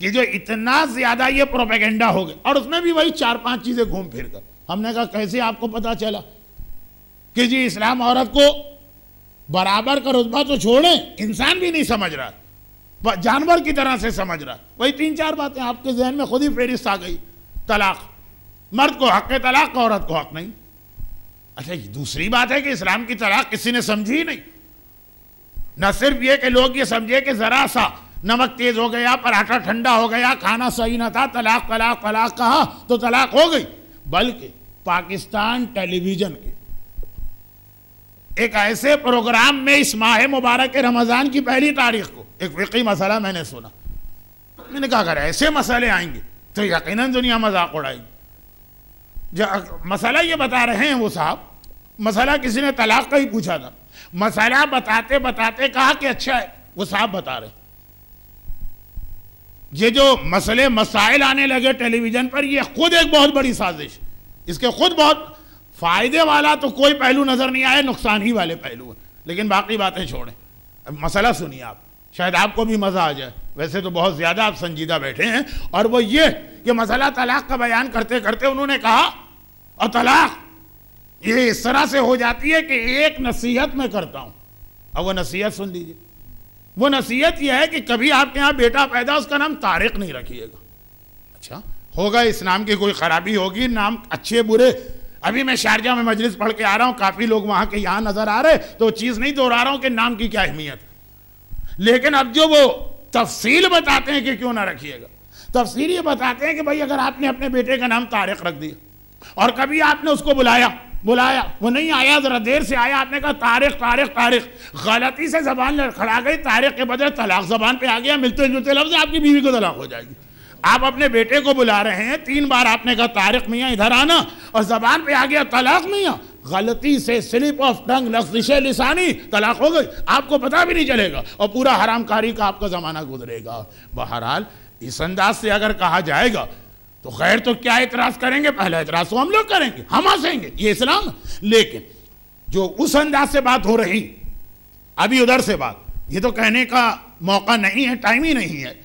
कि जो इतना ज़्यादा ये प्रोपेगेंडा हो गया, और उसमें भी वही चार पाँच चीज़ें घूम फिर कर। हमने कहा, कैसे आपको पता चला कि जी इस्लाम औरत को बराबर का रुतबा तो छोड़े? इंसान भी नहीं समझ रहा। जानवर की तरह से समझ रहा। वही तीन चार बातें आपके जहन में खुद ही फेरिस्त आ गई। तलाक। मर्द को हक है, तलाक, औरत को हक नहीं। अच्छा दूसरी बात है कि इस्लाम की तलाक किसी ने समझी ही नहीं। न सिर्फ़ ये कि लोग ये समझे कि जरा सा नमक तेज हो गया, पराठा ठंडा हो गया, खाना सही ना था, तलाक तलाक तलाक कहा? तो तलाक हो गई। बल्कि पाकिस्तान टेलीविज़न के एक ऐसे प्रोग्राम में इस माह मुबारक रमज़ान की पहली तारीख को, एक विकी मसला मैंने सुना। मैंने कहा, अगर ऐसे मसले आएँगे तो यकीनन दुनिया मज़ाक उड़ाएगी। मसला ये बता रहे हैं वो साहब मसला किसी ने तलाक का ही पूछा था। मसला बताते बताते कहा कि अच्छा है, वो साहब बता रहे ये जो मसले, मसाइल आने लगे टेलीविज़न पर, ये खुद एक बहुत बड़ी साजिश इसके खुद बहुत फ़ायदे वाला तो कोई पहलू नज़र नहीं आया, नुकसान ही वाले पहलू हैं। लेकिन बाकी बातें छोड़ें। मसला सुनिए आप। शायद आपको भी मज़ा आ जाए। वैसे तो बहुत ज़्यादा आप संजीदा बैठे हैं। और वो ये कि मसला तलाक का बयान करते करते उन्होंने कहा, और तलाक ये इस तरह से हो जाती है कि एक नसीहत मैं करता हूँ। अब वो नसीहत सुन लीजिए। वो नसीहत यह है कि कभी आपके यहाँ बेटा पैदा, उसका नाम तारिक नहीं रखिएगा। अच्छा होगा इस नाम की कोई खराबी होगी, नाम अच्छे बुरे। अभी मैं शारजा में मजलिस पढ़ के आ रहा हूँ, काफ़ी लोग वहाँ के यहाँ नज़र आ रहे तो चीज़ नहीं दोहरा रहा हूँ कि नाम की क्या अहमियत लेकिन अब जो वो तफसील बताते हैं कि क्यों ना रखिएगा। तफसील ये बताते हैं कि भाई, अगर आपने अपने बेटे का नाम तारिक रख दिया, और कभी आपने उसको बुलाया बुलाया। वो नहीं आया, जरा देर से आया। आपने कहा तारिक तारिक तारिक गलती से जबान खड़ा गई। तारिक के बदले तलाक जबान पे आ गया। मिलते जुलते लफ्ज, आपकी बीवी को तलाक हो जाएगी। आप अपने बेटे को बुला रहे हैं। तीन बार आपने कहा तारिक मियाँ, इधर आना। और जबान पे आ गया, तलाक मियाँ। गलती से स्लिप ऑफ़ टंग लफ्जिश लिसानी, तलाक हो गई। आपको पता भी नहीं चलेगा। और पूरा हरामकारी का आपका ज़माना गुजरेगा। बहरहाल, इस अंदाज से अगर कहा जाएगा तो खैर तो क्या एतराज़ करेंगे? पहला एतराज़ तो हम लोग करेंगे। हम हंसेंगे। ये इस्लाम। लेकिन जो उस अंदाज से बात हो रही, अभी उधर से बात, ये तो कहने का मौका नहीं है टाइम ही नहीं है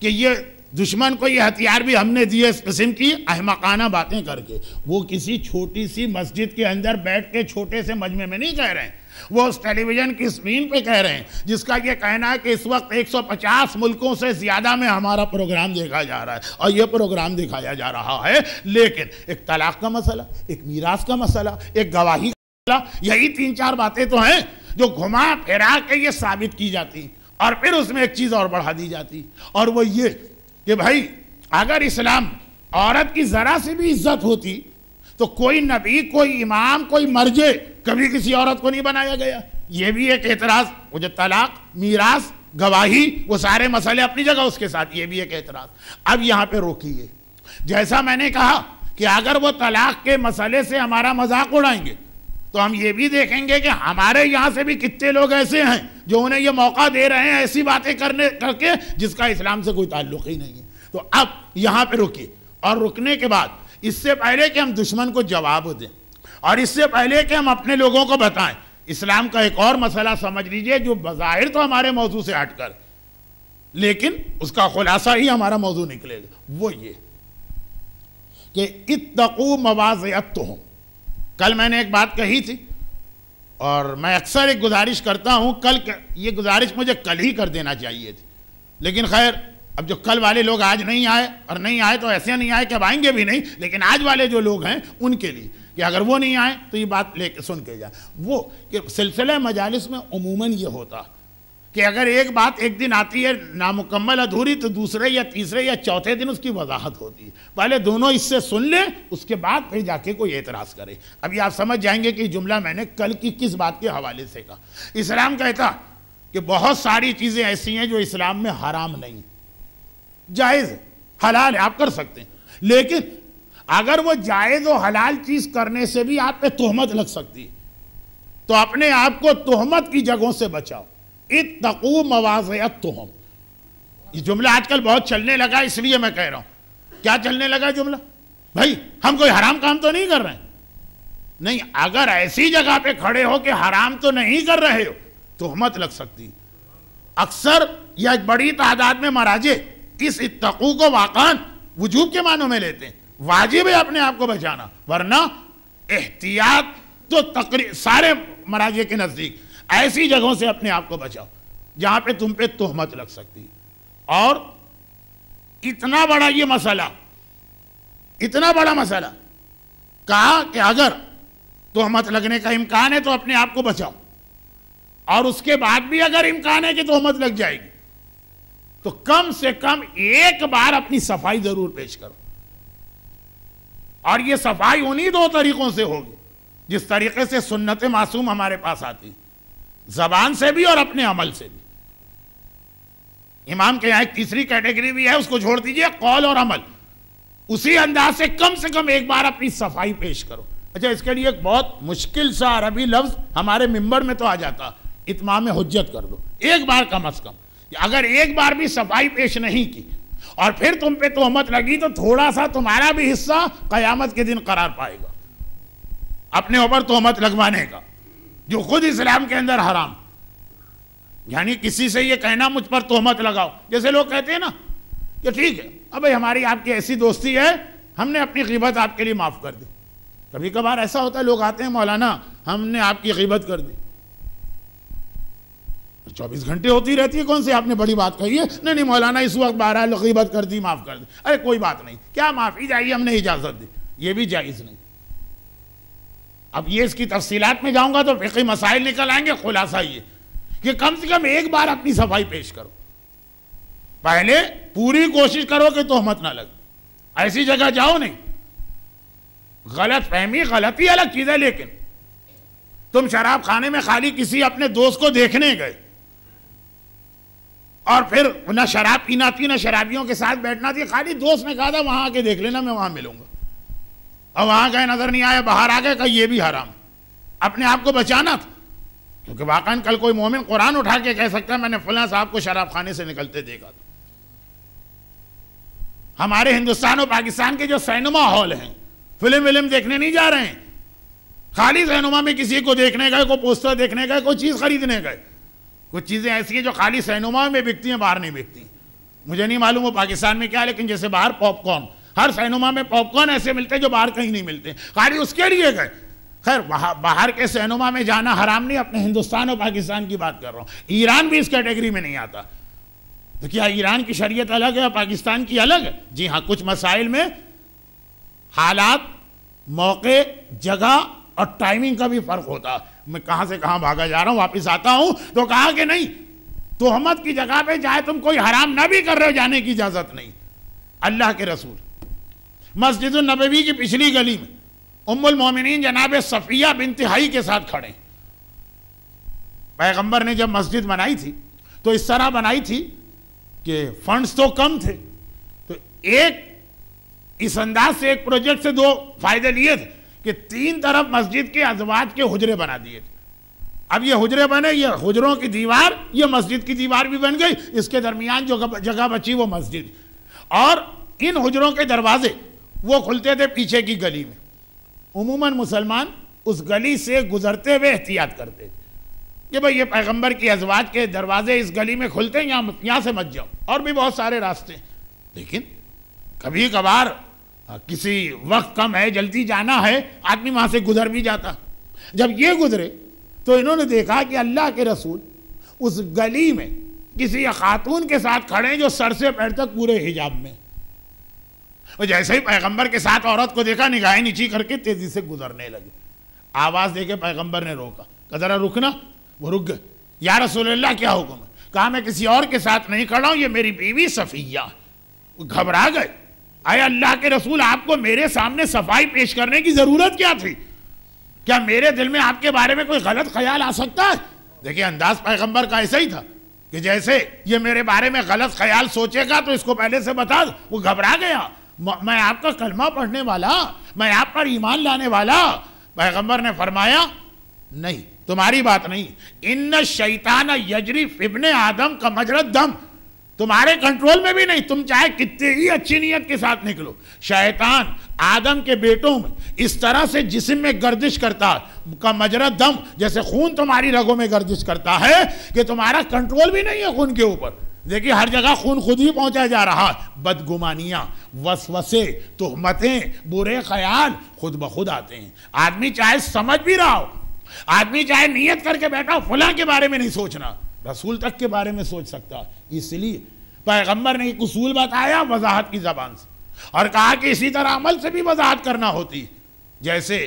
कि ये दुश्मन को ये हथियार भी हमने दिए इस किस्म की अहमकाना बातें करके। वो किसी छोटी सी मस्जिद के अंदर बैठ के छोटे से मजमे में नहीं कह रहे हैं। वो उस टेलीविज़न की स्क्रीन पे कह रहे हैं, जिसका ये कहना है कि इस वक्त 150 मुल्कों से ज़्यादा में हमारा प्रोग्राम देखा जा रहा है और ये प्रोग्राम दिखाया जा रहा है। लेकिन एक तलाक का मसला, एक मीरास का मसला, एक गवाही का मसला, यही तीन चार बातें तो हैं जो घुमा फिरा के ये साबित की जाती और फिर उसमें एक चीज़ और बढ़ा दी जाती और वो ये कि भाई, अगर इस्लाम औरत की ज़रा से भी इज़्ज़त होती तो कोई नबी, कोई इमाम, कोई मर्जे कभी किसी औरत को नहीं बनाया गया। ये भी एक एतराज़ जो तलाक, मीरास, गवाही, वो सारे मसले अपनी जगह उसके साथ, ये भी एक एतराज़। अब यहाँ पे रोकिए। जैसा मैंने कहा कि अगर वो तलाक के मसले से हमारा मज़ाक उड़ाएँगे तो हम ये भी देखेंगे कि हमारे यहाँ से भी कितने लोग ऐसे हैं जो उन्हें ये मौका दे रहे हैं ऐसी बातें करने, करके, जिसका इस्लाम से कोई ताल्लुक ही नहीं है। तो अब यहाँ पे रुकिए। और रुकने के बाद इससे पहले कि हम दुश्मन को जवाब दें और इससे पहले कि हम अपने लोगों को बताएँ इस्लाम का एक और मसला समझ लीजिए जो बाहिर तो हमारे मौजू से हटकर लेकिन उसका खुलासा ही हमारा मौजू निकलेगा। वो ये कि इतकू मवाजत तो हूँ कल मैंने एक बात कही थी और मैं अक्सर एक गुजारिश करता हूँ कल कर, ये गुजारिश मुझे कल ही कर देना चाहिए थी। लेकिन खैर अब जो कल वाले लोग आज नहीं आए और नहीं आए तो ऐसे नहीं आए कि अब आएँगे भी नहीं, लेकिन आज वाले जो लोग हैं, उनके लिए। कि अगर वो नहीं आए तो ये बात लेके सुन के जाए वो कि सिलसिले मजालिस में उमूमन ये होता। कि अगर एक बात एक दिन आती है, नामुकम्मल अधूरी तो दूसरे या तीसरे या चौथे दिन उसकी वजाहत होती है। पहले दोनों इससे सुन लें, उसके बाद फिर जाके कोई एतराज़ करे। अभी आप समझ जाएँगे कि जुमला मैंने कल की किस बात के हवाले से कहा। इस्लाम कहता कि बहुत सारी चीज़ें ऐसी हैं जो इस्लाम में हराम नहीं। जायज़ हलाल है, आप कर सकते हैं। लेकिन अगर वो जायज़ और हलाल चीज़ करने से भी आप पे तोहमत लग सकती है तो अपने आप को तोहमत की जगहों से बचाओ। इतकू मवाजत तो हम ये जुमला आजकल बहुत चलने लगा, इसलिए मैं कह रहा हूँ। क्या चलने लगा जुमला? भाई, हम कोई हराम काम तो नहीं कर रहे हैं। नहीं, अगर ऐसी जगह पे खड़े हो कि हराम तो नहीं कर रहे हो तो मत लग सकती अक्सर या बड़ी तादाद में महाराजे इस इतकू को वाकान वजूब के मानों में लेते हैं। वाजिब है अपने आप को बचाना, वरना एहतियात तो तकरीर सारे महाराजे के नज़दीक, ऐसी जगहों से अपने आप को बचाओ, जहाँ पे तुम पे तोहमत लग सकती और इतना बड़ा ये मसला, इतना बड़ा मसला, कहा कि अगर तोहमत लगने का इम्कान है तो अपने आप को बचाओ। और उसके बाद भी अगर इम्कान है कि तोहमत लग जाएगी। तो कम से कम एक बार अपनी सफ़ाई ज़रूर पेश करो। और ये सफ़ाई उन्हीं दो तरीकों से होगी, जिस तरीके से सुन्नत मासूम हमारे पास आती जबान से भी और अपने अमल से भी। इमाम के यहाँ एक तीसरी कैटेगरी भी है, उसको छोड़ दीजिए, कौल और अमल। उसी अंदाज से कम से कम एक बार अपनी सफ़ाई पेश करो। अच्छा इसके लिए एक बहुत मुश्किल सा अरबी लफ्ज हमारे मिंबर में तो आ जाता, इतमाम हजत कर दो। एक बार कम अज कम। अगर एक बार भी सफ़ाई पेश नहीं की और फिर तुम पे तोहमत लगी तो थोड़ा सा तुम्हारा भी हिस्सा कयामत के दिन करार पाएगा। अपने ऊपर तोहमत लगवाने का, जो खुद इस्लाम के अंदर हराम। यानी किसी से ये कहना, मुझ पर तोहमत लगाओ। जैसे लोग कहते हैं ना कि ठीक है, अब भाई हमारी आपकी ऐसी दोस्ती है, हमने अपनी कीमत आपके लिए माफ़ कर दी। कभी कभार ऐसा होता है, लोग आते हैं, मौलाना, हमने आपकी कीमत कर दी। चौबीस घंटे होती रहती है, कौन सी आपने बड़ी बात कही है? नहीं नहीं, मौलाना इस वक्त बारह गिबत कर दी, माफ़ कर दी। अरे, कोई बात नहीं। क्या माफ़ी चाहिए? हमने इजाज़त दी। ये भी जायज़ नहीं। अब ये इसकी तफसीलात में जाऊँगा तो फ़िकी मसाइल निकल आएँगे, खुलासा ये। कि कम से कम एक बार अपनी सफ़ाई पेश करो। पहले पूरी कोशिश करो कि तोहमत ना लगे। ऐसी जगह जाओ नहीं। गलत फहमी, गलती अलग चीज़ है, लेकिन तुम शराब खाने में खाली किसी अपने दोस्त को देखने गए। और फिर न शराब पीना थी, ना शराबियों के साथ बैठना थी। खाली दोस्त ने कहा था, वहाँ आके देख लेना, मैं वहाँ मिलूँगा। और वहाँ गए, नज़र नहीं आया, बाहर आ गए, कहा, ये भी हराम। अपने आप को बचाना था। क्योंकि वाकन कल कोई मोमिन कुरान उठा के कह सकता है, मैंने फला साहब को शराब खाने से निकलते देखा था। हमारे हिंदुस्तान और पाकिस्तान के जो सैनुमा हॉल हैं, फ़िल्म विल्म देखने नहीं जा रहे हैं। खाली सैनुमा में किसी को देखने गए, कोई पोस्टर देखने गए, कोई चीज़ खरीदने गए। कुछ चीज़ें ऐसी हैं जो खाली सैनुमा में बिकती हैं, बाहर नहीं बिकती। मुझे नहीं मालूम वो पाकिस्तान में क्या लेकिन जैसे बाहर पॉपकॉर्न हर सैनुमा में पॉपकॉर्न ऐसे मिलते हैं जो बाहर कहीं नहीं मिलते। खाली उसके लिए गए। खैर बाहर के सैनुमा में जाना हराम नहीं, अपने हिंदुस्तान और पाकिस्तान की बात कर रहा हूँ। ईरान भी इस कैटेगरी में नहीं आता। तो क्या ईरान की शरीयत अलग है और पाकिस्तान की अलग है? जी हाँ कुछ मसाइल में हालात, मौके, जगह और टाइमिंग का भी फ़र्क होता। मैं कहाँ से कहाँ भागा जा रहा हूँ, वापिस आता हूँ। तो कहा कि नहीं तोहमत की जगह पे जाए, तुम कोई हराम ना भी कर रहे हो, जाने की इजाज़त नहीं। अल्लाह के रसूल। मस्जिद नबी की पिछली गली में उम्मुल मोमिनीन जनाब सफ़िया बिन तिहाई के साथ खड़े पैगंबर ने जब मस्जिद बनाई थी तो इस तरह बनाई थी कि फंड्स तो कम थे तो एक इस अंदाज से एक प्रोजेक्ट से दो फ़ायदे लिए थे। कि तीन तरफ़ मस्जिद के अजवाज के हुजरे बना दिए थे। अब ये हुजरे बने, ये हुजरों की दीवार, ये मस्जिद की दीवार भी बन गई। इसके दरमियान जो जगह बची वो मस्जिद। और इन हुजरों के दरवाजे, वो खुलते थे पीछे की गली में। उमूमन मुसलमान उस गली से गुजरते हुए एहतियात करते कि भाई ये पैगंबर की अजवाज के दरवाजे इस गली में खुलते हैं, यहाँ यहाँ से मत जाओ। और भी बहुत सारे रास्ते। लेकिन कभी कभार किसी वक्त कम है, जल्दी जाना है, आदमी वहाँ से गुजर भी जाता। जब ये गुजरे तो इन्होंने देखा कि अल्लाह के रसूल उस गली में किसी खातून के साथ खड़े हैं जो सर से पैर तक पूरे हिजाब में। और जैसे ही पैगंबर के साथ औरत को देखा, निगाहें नीची करके तेज़ी से गुजरने लगे। आवाज़ देके पैगंबर ने रोका कदरा रुकना, वो रुक गए। या रसोल्ला क्या हुक्म है? कहा, मैं किसी और के साथ नहीं खड़ा हूँ, ये मेरी बीवी सफिया घबरा गए। आए अल्लाह के रसूल, आपको मेरे सामने सफ़ाई पेश करने की ज़रूरत क्या थी? क्या मेरे दिल में आपके बारे में कोई गलत ख्याल आ सकता है? देखिए, अंदाज पैगंबर का ऐसा ही था कि जैसे ये मेरे बारे में गलत ख्याल सोचेगा तो इसको पहले से बता वो घबरा गया। मैं आपका कलमा पढ़ने वाला, मैं आप पर ईमान लाने वाला। पैगंबर ने फरमाया, नहीं, तुम्हारी बात नहीं। इन शैतान यजरी फिबने आदम का मजरत दम। तुम्हारे कंट्रोल में भी नहीं, तुम चाहे कितनी ही अच्छी नीयत के साथ निकलो। शैतान आदम के बेटों में इस तरह से जिसम में गर्दिश करता, का मजरत दम, जैसे खून तुम्हारी रगों में गर्दिश करता है, कि तुम्हारा कंट्रोल भी नहीं है खून के ऊपर। देखिए, हर जगह खून खुद ही पहुँचा जा रहा बदगुमानियाँ, वसवसे, तोहमतें, बुरे ख्याल खुद ब खुद आते हैं। आदमी चाहे समझ भी रहा हो, आदमी चाहे नियत करके बैठा हो, फुला के बारे में नहीं सोचना। रसूल तक के बारे में सोच सकता। इसलिए पैगंबर ने एक उसूल बताया वजाहत की जबान से। और कहा कि इसी तरह अमल से भी वजाहत करना होती। जैसे,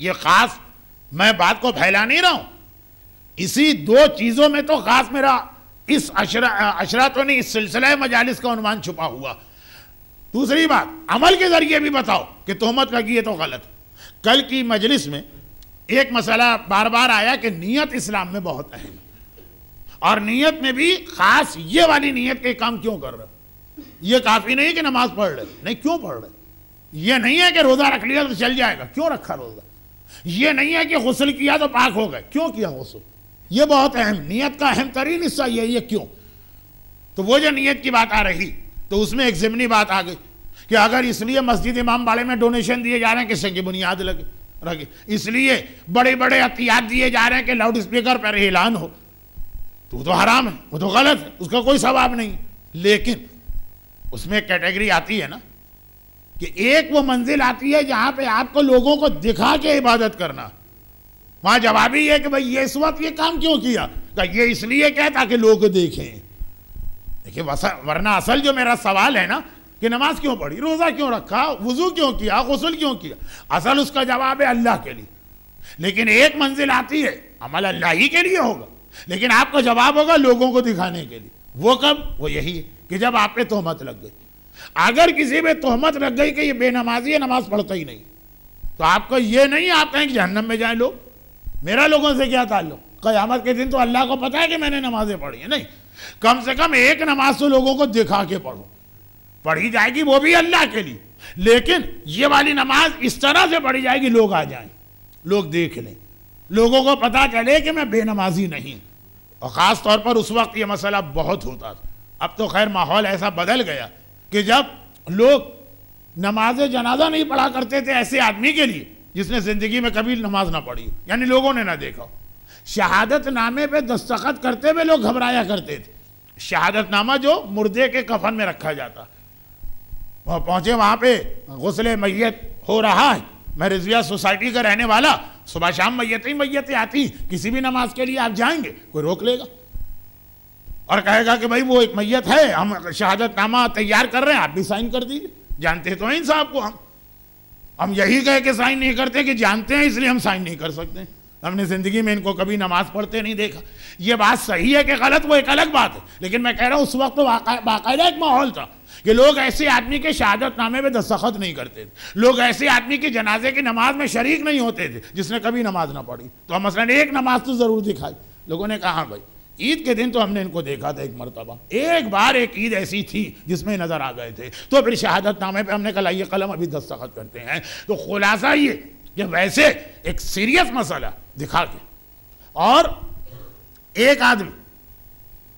ये खास, मैं बात को फैला नहीं रहा हूँ। इसी दो चीज़ों में तो खास मेरा इस अशरा अशरा तो नहीं इस सिलसिला मजालिस का अनुमान छुपा हुआ। दूसरी बात, अमल के ज़रिए भी बताओ कि तोहमत लगी है तो गलत कल की मजलिस में एक मसला बार बार आया कि नीयत इस्लाम में बहुत अहम और नीयत में भी खास ये वाली नीयत के काम क्यों कर रहे ये काफ़ी नहीं कि नमाज़ पढ़ रहे नहीं, क्यों पढ़ रहे ये नहीं है कि रोज़ा रख लिया तो चल जाएगा। क्यों रखा रोज़ा? ये नहीं है कि गसल किया तो पाक हो गए। क्यों किया गसल? ये बहुत अहम, नियत का अहम तरीन हिस्सा यही है क्यों? तो वो जो नियत की बात आ रही तो उसमें एक ज़िमनी बात आ गई कि अगर इसलिए मस्जिद इमाम बाड़े में डोनेशन दिए जा रहे हैं, किससे? की बुनियाद लगे रखे इसलिए बड़े बड़े अतियात दिए जा रहे हैं कि लाउड स्पीकर पर ऐलान हो। तो वो तो हराम है, वो तो गलत है, उसका कोई सवाब नहीं। लेकिन उसमें कैटेगरी आती है ना कि एक वो मंजिल आती है जहाँ पे आपको लोगों को दिखा के इबादत करना। वहाँ जवाब ही है कि भाई ये इस वक्त ये काम क्यों किया? का ये इसलिए क्या ताकि लोग देखें। देखिए वरना असल जो मेरा सवाल है ना कि नमाज़ क्यों पढ़ी, रोज़ा क्यों रखा, वज़ू क्यों किया, गसल क्यों किया? असल उसका जवाब है अल्लाह के लिए। लेकिन एक मंजिल आती है, अमल अल्लाह ही के लिए होगा। लेकिन आपका जवाब होगा लोगों को दिखाने के लिए। वो कब? वो यही है कि जब आप पे तोहमत लग गई। अगर किसी पे तोहमत लग गई कि ये बेनमाजी है, नमाज़ पढ़ता ही नहीं। तो आपको ये नहीं, आप कहें कि जहन्नम में जाए लोग। मेरा लोगों से क्या ताल्लुक? कयामत के दिन तो अल्लाह को पता है कि मैंने नमाजें पढ़ी है। नहीं, कम से कम एक नमाज़ तो लोगों को दिखा के पढ़ो। पढ़ी जाएगी वो भी अल्लाह के लिए। लेकिन ये वाली नमाज़ इस तरह से पढ़ी जाएगी, लोग आ जाएँ, लोग देख लें। लोगों को पता चले कि मैं बेनमाजी नहीं। और ख़ास तौर पर उस वक्त ये मसला बहुत होता था। अब तो खैर माहौल ऐसा बदल गया कि जब लोग नमाज़ जनाजा नहीं पढ़ा करते थे ऐसे आदमी के लिए, जिसने ज़िंदगी में कभी नमाज़ ना पढ़ी यानी लोगों ने ना देखा शहादत नामे पे दस्तखत करते हुए लोग घबराया करते थे। शहादत नामा जो मुर्दे के कफन में रखा जाता। वह पहुँचे वहाँ पे, गसल मैयत, हो रहा है। मैं रिजविया सोसाइटी का रहने वाला सुबह शाम मैयत मैयत आती किसी भी नमाज़ के लिए आप जाएँगे, कोई रोक लेगा? और कहेगा कि भाई वो एक मैयत है, हम शहादत नामा तैयार कर रहे हैं, आप भी साइन कर दीजिए। जानते तो हैं साहब को हम। हम यही कहे कि साइन नहीं करते, कि जानते हैं, इसलिए हम साइन नहीं कर सकते। हमने ज़िंदगी में इनको कभी नमाज़ पढ़ते नहीं देखा। ये बात सही है कि गलत, वो एक अलग बात है। लेकिन मैं कह रहा हूँ, उस वक्त तो बाकायदा एक माहौल था। कि लोग ऐसे आदमी के शहादत नामे में दस्तखत नहीं करते थे। लोग ऐसे आदमी के जनाजे की नमाज़ में शरीक नहीं होते थे, जिसने कभी नमाज़ ना पढ़ी। तो हम मसलन एक नमाज़ तो ज़रूर दिखाई। लोगों ने कहा भाई, ईद के दिन तो हमने इनको देखा था एक मरतबा। एक बार एक ईद ऐसी थी जिसमें नज़र आ गए थे। तो फिर शहादत नामे पे हमने कहा ये कलम, अभी दस्तखत करते हैं। तो खुलासा ये कि वैसे एक सीरियस मसला दिखा के। और एक आदमी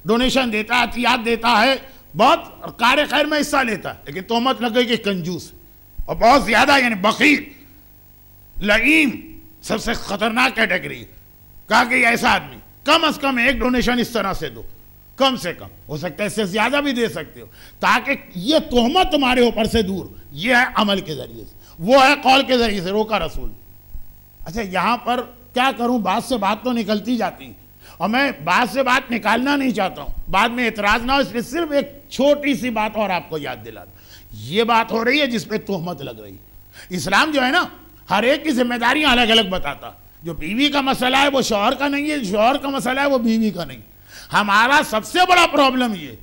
डोनेशन देता है हथियात देता है बहुत कार्य खैर में हिस्सा लेता है, लेकिन तोहमत लग गई कि कंजूस और बहुत ज़्यादा, यानी बकीर लईम, सबसे खतरनाक कैटेगरी कहा कि ऐसा आदमी, कम अज कम एक डोनेशन इस तरह से दो, कम से कम। हो सकता है इससे ज़्यादा भी दे सकते हो, ताकि ये तोहमत तुम्हारे ऊपर से दूर, ये है अमल के ज़रिए से, वो है कॉल के ज़रिए से, रोका रसूल। अच्छा यहाँ पर क्या करूँ? बात से बात तो निकलती जाती और मैं बात से बात निकालना नहीं चाहता हूँ। बाद में एतराज़ ना हो, इसलिए सिर्फ़ एक छोटी सी बात और आपको याद दिला ये बात हो रही है जिसपे तोहमत लग रही है। इस्लाम जो है ना, हर एक की जिम्मेदारियाँ अलग अलग बताता। जो बीवी का मसला है, वो शोहर का नहीं है, शोहर का मसला है, वो बीवी का नहीं। हमारा सबसे बड़ा प्रॉब्लम ये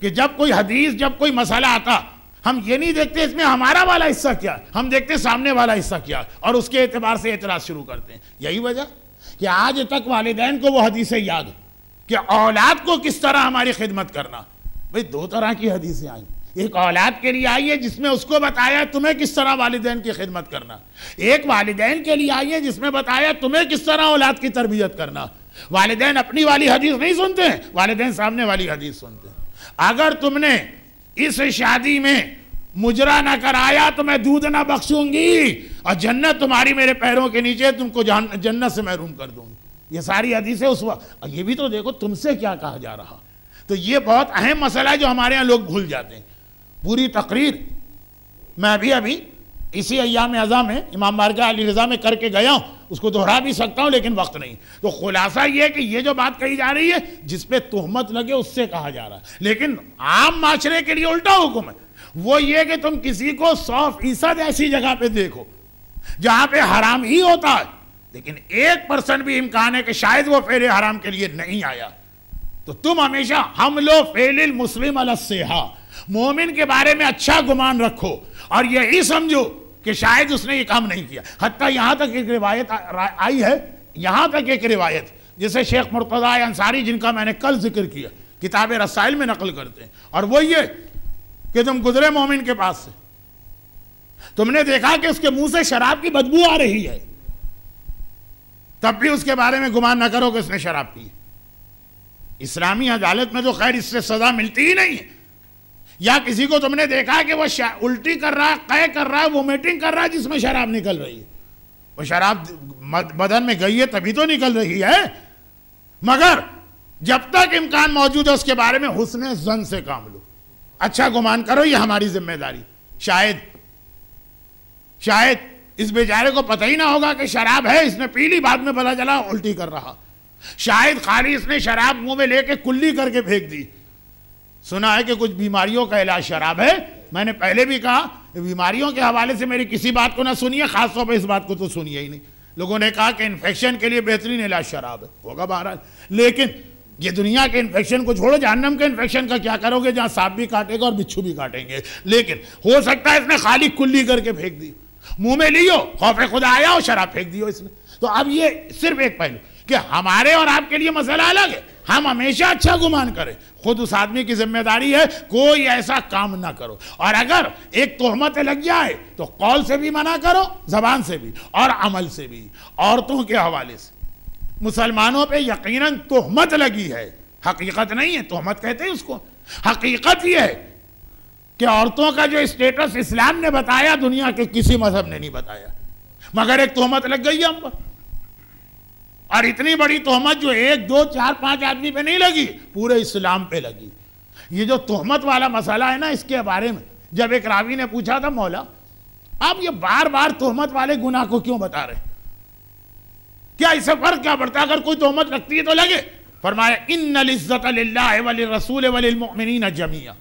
कि जब कोई हदीस, जब कोई मसला आता, हम ये नहीं देखते इसमें हमारा वाला हिस्सा क्या हम देखते सामने वाला हिस्सा क्या और उसके एतबार से एतराज़ शुरू करते हैं। यही वजह? कि आज तक वालदेन को वो हदीसें याद है कि औलाद को किस तरह हमारी खिदमत करना। भाई, दो तरह की हदीसें आई। एक औलाद के लिए आई है जिसमें उसको बताया तुम्हें किस तरह वालदेन की खिदमत करना। एक वालदेन के लिए आई है जिसमें बताया तुम्हें किस तरह औलाद की तरबियत करना। वालदेन अपनी वाली हदीस नहीं सुनते हैं, वालदेन सामने वाली हदीस सुनते हैं। अगर तुमने इस शादी में मुजरा ना कराया तो मैं दूध ना बख्शूँगी। और जन्नत तुम्हारी मेरे पैरों के नीचे, तुमको जन्नत से महरूम कर दूँगी। ये सारी हदीसें उस वक्त ये भी तो देखो तुमसे क्या कहा जा रहा। तो ये बहुत अहम मसला है जो हमारे यहाँ लोग भूल जाते हैं। पूरी तकरीर, मैं अभी अभी इसी अयाम अज़ा में, इमाम मार्गा अली रज़ा में करके गया हूँ। उसको दोहरा भी सकता हूँ, लेकिन वक्त नहीं। तो खुलासा ये कि ये जो बात कही जा रही है, जिस पे तोहमत लगे उससे कहा जा रहा है। लेकिन आम माशरे के लिए उल्टा हुक्म है। वो ये कि तुम किसी को सौ फ़ीसद ऐसी जगह पे देखो, जहाँ पे हराम ही होता है, लेकिन एक परसेंट भी इम्कान है कि शायद वो फेरे हराम के लिए नहीं आया। तो तुम हमेशा हम लो फेलिल मुस्लिम अलसेहा मोमिन के बारे में अच्छा गुमान रखो, और यही समझो कि शायद उसने ये काम नहीं किया। हत्या यहाँ तक एक रिवायत आई है, यहाँ तक एक रिवायत, जिसे शेख मुर्तदा अंसारी, जिनका मैंने कल ज़िक्र किया, किताब रसाइल में नकल करते हैं। और वो ये कि तुम गुजरे मोमिन के पास से। तुमने देखा कि उसके मुँह से शराब की बदबू आ रही है। तब भी उसके बारे में गुमान ना करो कि उसने शराब पी इस्लामी अदालत में तो खैर इससे सजा मिलती ही नहीं है। या किसी को तुमने देखा कि वो उल्टी कर रहा है कै कर रहा है वोमिटिंग कर रहा है जिसमें शराब निकल रही है। वो शराब बदन में गई है, तभी तो निकल रही है। मगर जब तक इम्कान मौजूद है, उसके बारे में हुसन जन से काम लो। अच्छा गुमान करो, ये हमारी ज़िम्मेदारी। शायद शायद इस बेचारे को पता ही ना होगा कि शराब है, इसने पी ली बाद में पता चला, उल्टी कर रहा। शायद खाली इसने शराब मुँह में लेके कुल्ली करके फेंक दी। सुना है कि कुछ बीमारियों का इलाज शराब है? मैंने पहले भी कहा, बीमारियों के हवाले से मेरी किसी बात को ना सुनिए, खासतौर पर इस बात को तो सुनिए ही नहीं। लोगों ने कहा कि इन्फेक्शन के लिए बेहतरीन इलाज शराब है। होगा बहरहाल। लेकिन ये दुनिया के इन्फेक्शन को छोड़ो, जहन्नम के इन्फेक्शन का क्या करोगे, जहाँ सांप भी काटेगा और बिच्छू भी काटेंगे। लेकिन हो सकता है इसने खाली कुल्ली करके फेंक दी। मुँह में लियो, खौफ खुदा आया और शराब फेंक दियो इसने। तो अब ये सिर्फ़ एक पहलू, कि हमारे और आपके लिए मसला अलग है। हम हमेशा अच्छा गुमान करें। खुद उस आदमी की ज़िम्मेदारी है, कोई ऐसा काम ना करो। और अगर एक तोहमत लग जाए तो कॉल से भी मना करो, जबान से भी और अमल से भी, औरतों के हवाले से। मुसलमानों पे यकीनन तोहमत लगी है। हकीकत नहीं है, तोहमत कहते हैं उसको। हकीकत यह है कि औरतों का जो स्टेटस इस्लाम ने बताया, दुनिया के किसी मज़हब ने नहीं बताया। मगर एक तोहमत लग गई हम पर। और इतनी बड़ी तोहमत जो एक, दो, चार, पाँच आदमी पे नहीं लगी, पूरे इस्लाम पे लगी। ये जो तोहमत वाला मसाला है ना इसके बारे में, जब एक रावी ने पूछा था, मौला, आप ये बार बार तोहमत वाले गुनाह को क्यों बता रहे क्या इससे फ़र्क क्या पड़ता है? अगर कोई तोहमत रखती है तो लगे। फरमाया इज़्ज़त रसूल जमिया।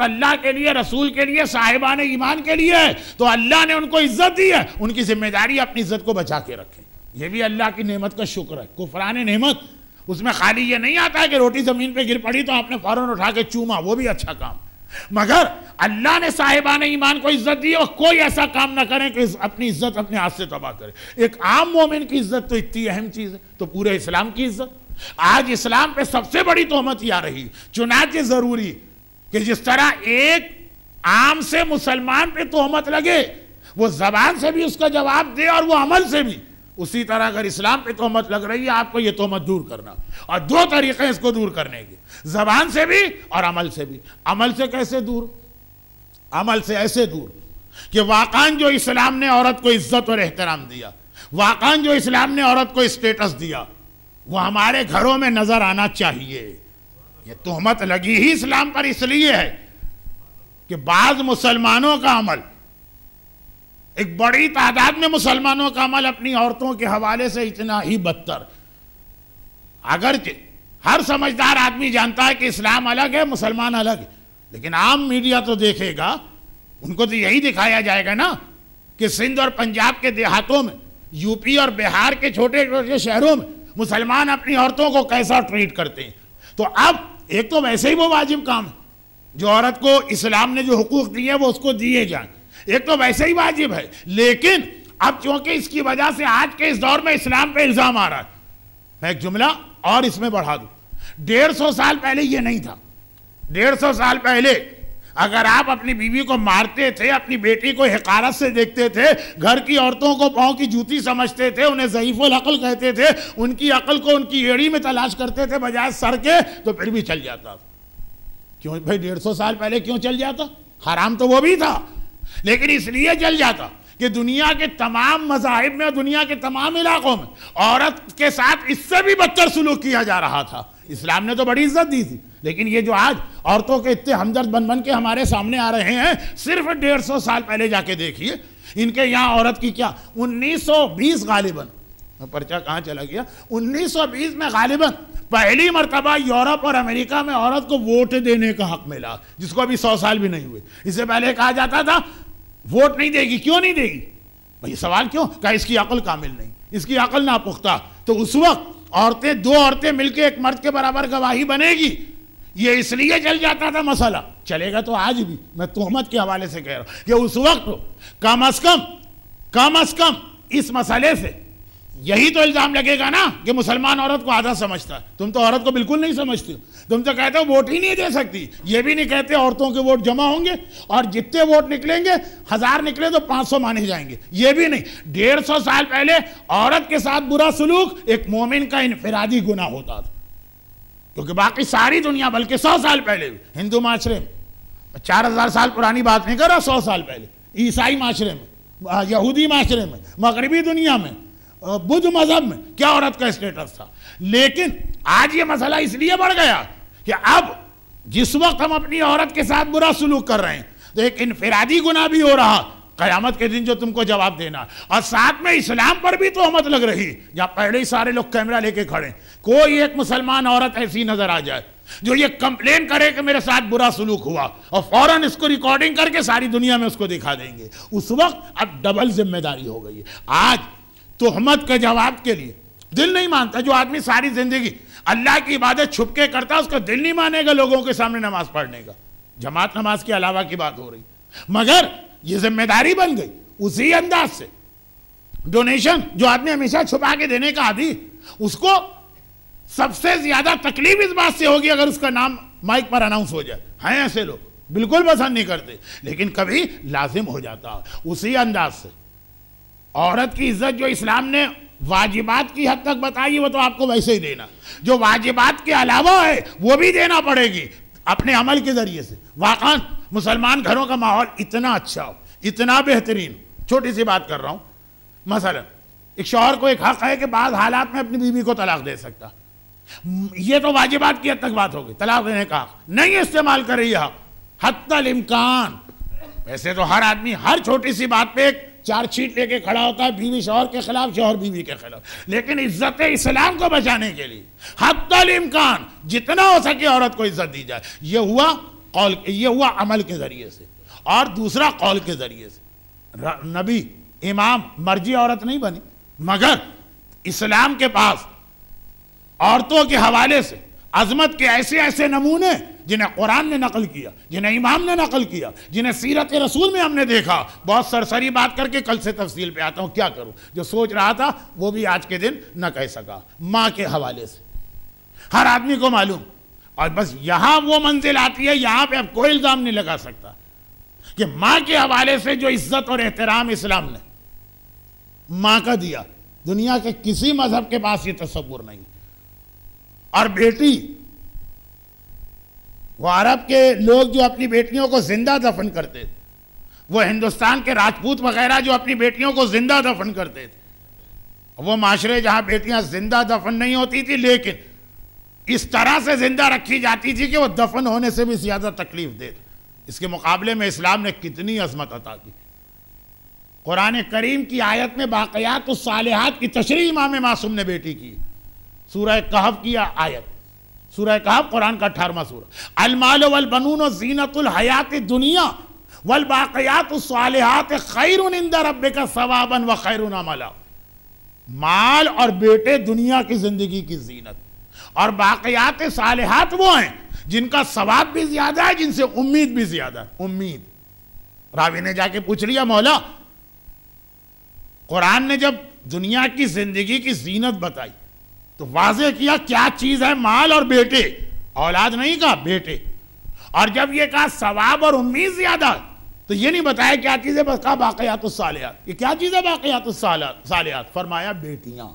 अल्लाह के लिए, रसूल के लिए, साहिबान ईमान के लिए है। तो अल्लाह ने उनको इज़्ज़त दी है। उनकी ज़िम्मेदारी अपनी इज़्ज़त को बचा के रखें। ये भी अल्लाह की नेमत का शुक्र है। कुफरान नेमत। उसमें खाली ये नहीं आता है कि रोटी ज़मीन पे गिर पड़ी तो आपने फ़ौरन उठा के चूमा। वो भी अच्छा काम। मगर अल्लाह ने साहिबान ईमान को इज़्ज़त दी और कोई ऐसा काम ना करे कि अपनी इज़्ज़त अपने हाथ से तबाह करे। एक आम मोमिन की इज़्ज़त तो इतनी अहम चीज़ है तो पूरे इस्लाम की इज़्ज़त। आज इस्लाम पे सबसे बड़ी तोहमत ही आ रही, चुनाचे ज़रूरी कि जिस तरह एक आम से मुसलमान पे तोहमत लगे, वो जबान से भी उसका जवाब दे और वो अमल से भी। उसी तरह अगर इस्लाम पे तोहमत लग रही है, आपको ये तोहमत दूर करना। और दो तरीके हैं इसको दूर करने के। जबान से भी और अमल से भी। अमल से कैसे दूर? अमल से ऐसे दूर कि वाकान जो इस्लाम ने औरत को इज़्ज़त और एहतराम दिया, वाकान जो इस्लाम ने औरत को स्टेटस दिया, वो हमारे घरों में नज़र आना चाहिए। ये तोहमत लगी ही इस्लाम पर इसलिए है कि बाज़ मुसलमानों का अमल एक बड़ी तादाद में मुसलमानों का अमल अपनी औरतों के हवाले से इतना ही बदतर। अगर हर समझदार आदमी जानता है कि इस्लाम अलग है, मुसलमान अलग है, लेकिन आम मीडिया तो देखेगा, उनको तो यही दिखाया जाएगा ना कि सिंध और पंजाब के देहातों में, यूपी और बिहार के छोटे छोटे शहरों में मुसलमान अपनी औरतों को कैसा ट्रीट करते हैं? तो अब एक तो वैसे ही वो वाजिब काम है। जो औरत को इस्लाम ने जो हुकूक दिए वो उसको दिए जाए। एक तो वैसे ही वाजिब है। लेकिन अब क्योंकि इसकी वजह से आज के इस दौर में इस्लाम पे इल्ज़ाम आ रहा है, मैं एक जुमला और इसमें बढ़ा दू। डेढ़ सौ साल पहले ये नहीं था। डेढ़ सौ साल पहले अगर आप अपनी बीवी को मारते थे, अपनी बेटी को हकारत से देखते थे, घर की औरतों को पाँव की जूती समझते थे, उन्हें ज़यीफ़ुल अकल कहते थे, उनकी अकल को उनकी एड़ी में तलाश करते थे, बजाय सर के तो फिर भी चल जाता। क्यों भाई, डेढ़ सौ साल पहले क्यों चल जाता? हराम तो वो भी था। लेकिन इसलिए जल जाता कि दुनिया के तमाम मजाहिब में दुनिया के तमाम इलाकों में औरत के साथ इससे भी बदतर सुलूक किया जा रहा था। इस्लाम ने तो बड़ी इज़्ज़त दी थी, लेकिन ये जो आज औरतों के इतने हमदर्द बन बन के हमारे सामने आ रहे हैं, सिर्फ़ डेढ़ सौ साल पहले जाके देखिए, इनके यहाँ औरत की क्या 1920 गालिबन। पर्चा कहाँ चला गया? 1920 में गालिबन। पहली मरतबा यूरोप और अमेरिका में औरत को वोट देने का हक मिला, जिसको अभी सौ साल भी नहीं हुए। इससे पहले कहा जाता था वोट नहीं देगी, क्यों नहीं देगी? भाई सवाल क्यों? कहा, इसकी अकल कामिल नहीं। इसकी अकल ना पुख्ता तो उस वक्त औरतें, दो औरतें मिलकर एक मर्द के बराबर गवाही बनेगी। ये इसलिए चल जाता था मसाला। चलेगा तो आज भी, मैं तोहमत के हवाले से कह रहा हूँ। कि उस वक्त कम अज कम कम अज कम इस मसाले से यही तो इल्ज़ाम लगेगा ना कि मुसलमान औरत को आधा समझता है। तुम तो औरत को बिल्कुल नहीं समझती तुम तो कहते हो वोट ही नहीं दे सकती। ये भी नहीं कहते औरतों के वोट जमा होंगे और जितने वोट निकलेंगे, हज़ार निकले तो पाँच सौ माने जाएँगे। ये भी नहीं। डेढ़ सौ साल पहले औरत के साथ बुरा सलूक एक मोमिन का इनफरादी गुना होता था। क्योंकि बाकी सारी दुनिया बल्कि सौ साल पहले हिंदू माशरे में। चार हज़ार साल पुरानी बात नहीं कर रहा, सौ साल पहले। ईसाई माशरे में, यहूदी माशरे में, मगरबी दुनिया में। बुद्ध मज़हब में, क्या औरत का स्टेटस था? लेकिन आज ये मसला इसलिए बढ़ गया कि अब जिस वक्त हम अपनी औरत के साथ बुरा सलूक कर रहे हैं तो एक इनफरादी गुना भी हो रहा, कयामत के दिन जो तुमको जवाब देना। और साथ में इस्लाम पर भी तो हमत लग रही, जहाँ पहले ही सारे लोग कैमरा लेके खड़े कोई एक मुसलमान औरत ऐसी नज़र आ जाए, जो ये कंप्लेन करे कि मेरे साथ बुरा सलूक हुआ, और फ़ौरन इसको रिकॉर्डिंग करके सारी दुनिया में उसको दिखा देंगे। उस वक्त अब डबल ज़िम्मेदारी हो गई आज तोहमत के जवाब के लिए। दिल नहीं मानता जो आदमी सारी ज़िंदगी अल्लाह की इबादत छुप के करता, उसका दिल नहीं मानेगा लोगों के सामने नमाज़ पढ़ने का। जमात नमाज़ के अलावा की बात हो रही। मगर ये ज़िम्मेदारी बन गई उसी अंदाज से। डोनेशन जो आदमी हमेशा छुपा के देने का आदि, उसको सबसे ज़्यादा तकलीफ़ इस बात से होगी अगर उसका नाम माइक पर अनाउंस हो जाए। हैं ऐसे लोग, बिल्कुल पसंद नहीं करते, लेकिन कभी लाजिम हो जाता। उसी अंदाज से। औरत की इज़्ज़त जो इस्लाम ने वाजिबात की हद तक बताई, वो तो आपको वैसे ही देना। जो वाजिबात के अलावा है, वो भी देना पड़ेगी, अपने अमल के ज़रिए से। वाकन मुसलमान घरों का माहौल इतना अच्छा हो, इतना बेहतरीन। छोटी सी बात कर रहा हूँ। मसलन, एक शोहर को एक हक है कि बाद हालात में अपनी बीवी को तलाक दे सकता। ये तो वाजिबात की हद तक बात होगी तलाक देने का नहीं इस्तेमाल कर रही हक। हत्तल इम्कान। वैसे तो हर आदमी हर छोटी सी बात पे एक चार्जशीट लेके खड़ा होता है, बीवी शोहर के खिलाफ, शोहर बीवी के खिलाफ। लेकिन इज़्ज़त इस्लाम को बचाने के लिए। हद इम्कान, जितना हो सके औरत को इज़्ज़त दी जाए। ये हुआ कौल, ये हुआ अमल के ज़रिए से। और दूसरा कौल के ज़रिए से। नबी, इमाम, मर्ज़ी औरत नहीं बनी। मगर इस्लाम के पास औरतों के हवाले से, अजमत के ऐसे ऐसे नमूने जिन्हें कुरान ने नकल किया, जिन्हें इमाम ने नकल किया, जिन्हें सीरत रसूल में हमने देखा, बहुत सरसरी बात करके कल से तफसील पे आता हूँ, क्या करूँ? जो सोच रहा था, वो भी आज के दिन न कह सका। माँ के हवाले से। हर आदमी को मालूम। और बस यहाँ वो मंजिल आती है, यहाँ पे अब कोई इल्ज़ाम नहीं लगा सकता। कि माँ के हवाले से जो इज़्ज़त और एहतराम इस्लाम ने माँ का दिया, दुनिया के किसी मज़हब के पास ये तस्वुर नहीं। और बेटी वो अरब के लोग जो अपनी बेटियों को ज़िंदा दफन करते थे, वो हिंदुस्तान के राजपूत वगैरह जो अपनी बेटियों को ज़िंदा दफन करते थे, वो माशरे जहाँ बेटियाँ ज़िंदा दफन नहीं होती थी, लेकिन इस तरह से ज़िंदा रखी जाती थी कि वो दफन होने से भी ज़्यादा तकलीफ़ दे इसके मुकाबले में इस्लाम ने कितनी अजमत अता की। कुरान करीम की आयत में बाक़यात उस सालहात की तशरी इमाम मासूम ने बेटी की। सूरह कहफ की आयत। सूरह कहफ कुरान का अठारवा सूर अलमाल वल बनून जीनतुल हयात दुनिया, वल बाक़यात सालहात खैर रब का सवाबन व खैर अमला। माल और बेटे दुनिया की ज़िंदगी की जीनत। और बाक़यात सालहात वो हैं, जिनका सवाब भी ज़्यादा है, जिनसे उम्मीद भी ज़्यादा है। उम्मीद। रावी ने जाके पूछ लिया, मौला, कुरान ने जब दुनिया की ज़िंदगी की जीनत बताई तो वाजे किया क्या चीज़ है, माल और बेटे। औलाद नहीं कहा, बेटे। और जब ये कहा, सवाब और उम्मीद ज़्यादा तो ये नहीं बताया क्या चीज़ है, बस कहा बाकयात सालियात। ये क्या चीज़ है बाकयात सालियात? फरमाया, बेटियाँ।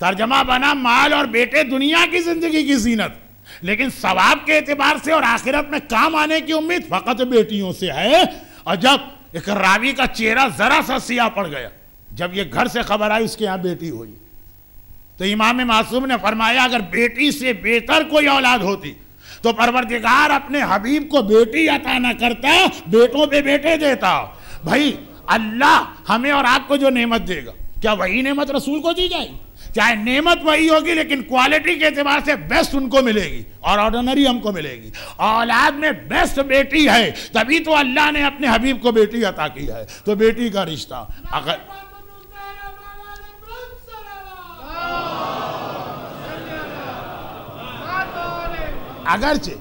तर्जमा बना, माल और बेटे दुनिया की ज़िंदगी की जीनत। लेकिन सवाब के एतबार से और आखिरत में काम आने की उम्मीद फकत बेटियों से है। और जब एक रावी का चेहरा जरा सा सिया पड़ गया, जब ये घर से खबर आई, उसके यहाँ बेटी हुई। तो इमाम मासूम ने फरमाया, अगर बेटी से बेहतर कोई औलाद होती तो परवरदिगार अपने हबीब को बेटी अता न करता, बेटों पे बेटे देता। भाई, अल्लाह हमें और आपको जो नेमत देगा। क्या वही नेमत रसूल को दी जाएगी? चाहे नेमत वही होगी, लेकिन क्वालिटी के अतबार से बेस्ट उनको मिलेगी और ऑर्डनरी हमको मिलेगी। औलाद में बेस्ट बेटी है, तभी तो अल्लाह ने अपने हबीब को बेटी अता की है। तो बेटी का रिश्ता, अगर अगरचे,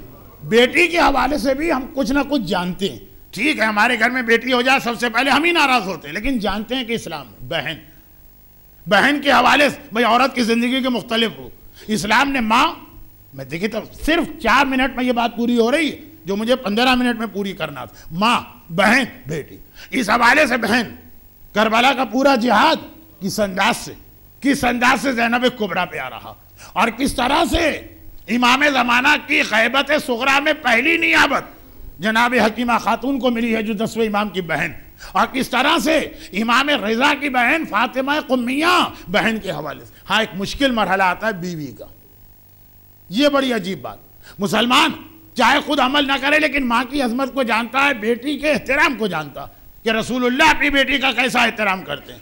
बेटी के हवाले से भी हम कुछ ना कुछ जानते हैं। ठीक है, हमारे घर में बेटी हो जाए, सबसे पहले हम ही नाराज़ होते हैं, लेकिन जानते हैं कि इस्लाम, बहन। बहन के हवाले से, भाई, औरत की ज़िंदगी के मुख्तलिफ़ हो। इस्लाम ने माँ, मैं देखिए तो सिर्फ़ चार मिनट में ये बात पूरी हो रही है, जो मुझे पंद्रह मिनट में पूरी करना था। माँ, बहन, बेटी। इस हवाले से बहन, करबला का पूरा जिहाद किस अंदाज से? किस अंदाज से जैनब कुबरा पे आ रहा? और किस तरह से इमाम ज़माना की खैबत सुगरा में पहली नियाबत जनाब हकीमा खातून को मिली है जो दसवें इमाम की बहन? और किस तरह से इमाम रजा की बहन फातिमा कुमिया बहन के हवाले से? हाँ एक मुश्किल मरहला आता है बीवी का। ये बड़ी अजीब बात। मुसलमान चाहे खुद अमल ना करे, लेकिन माँ की अजमत को जानता है, बेटी के एहतराम को जानता कि रसूलुल्लाह अपनी बेटी का कैसा एहतराम करते हैं।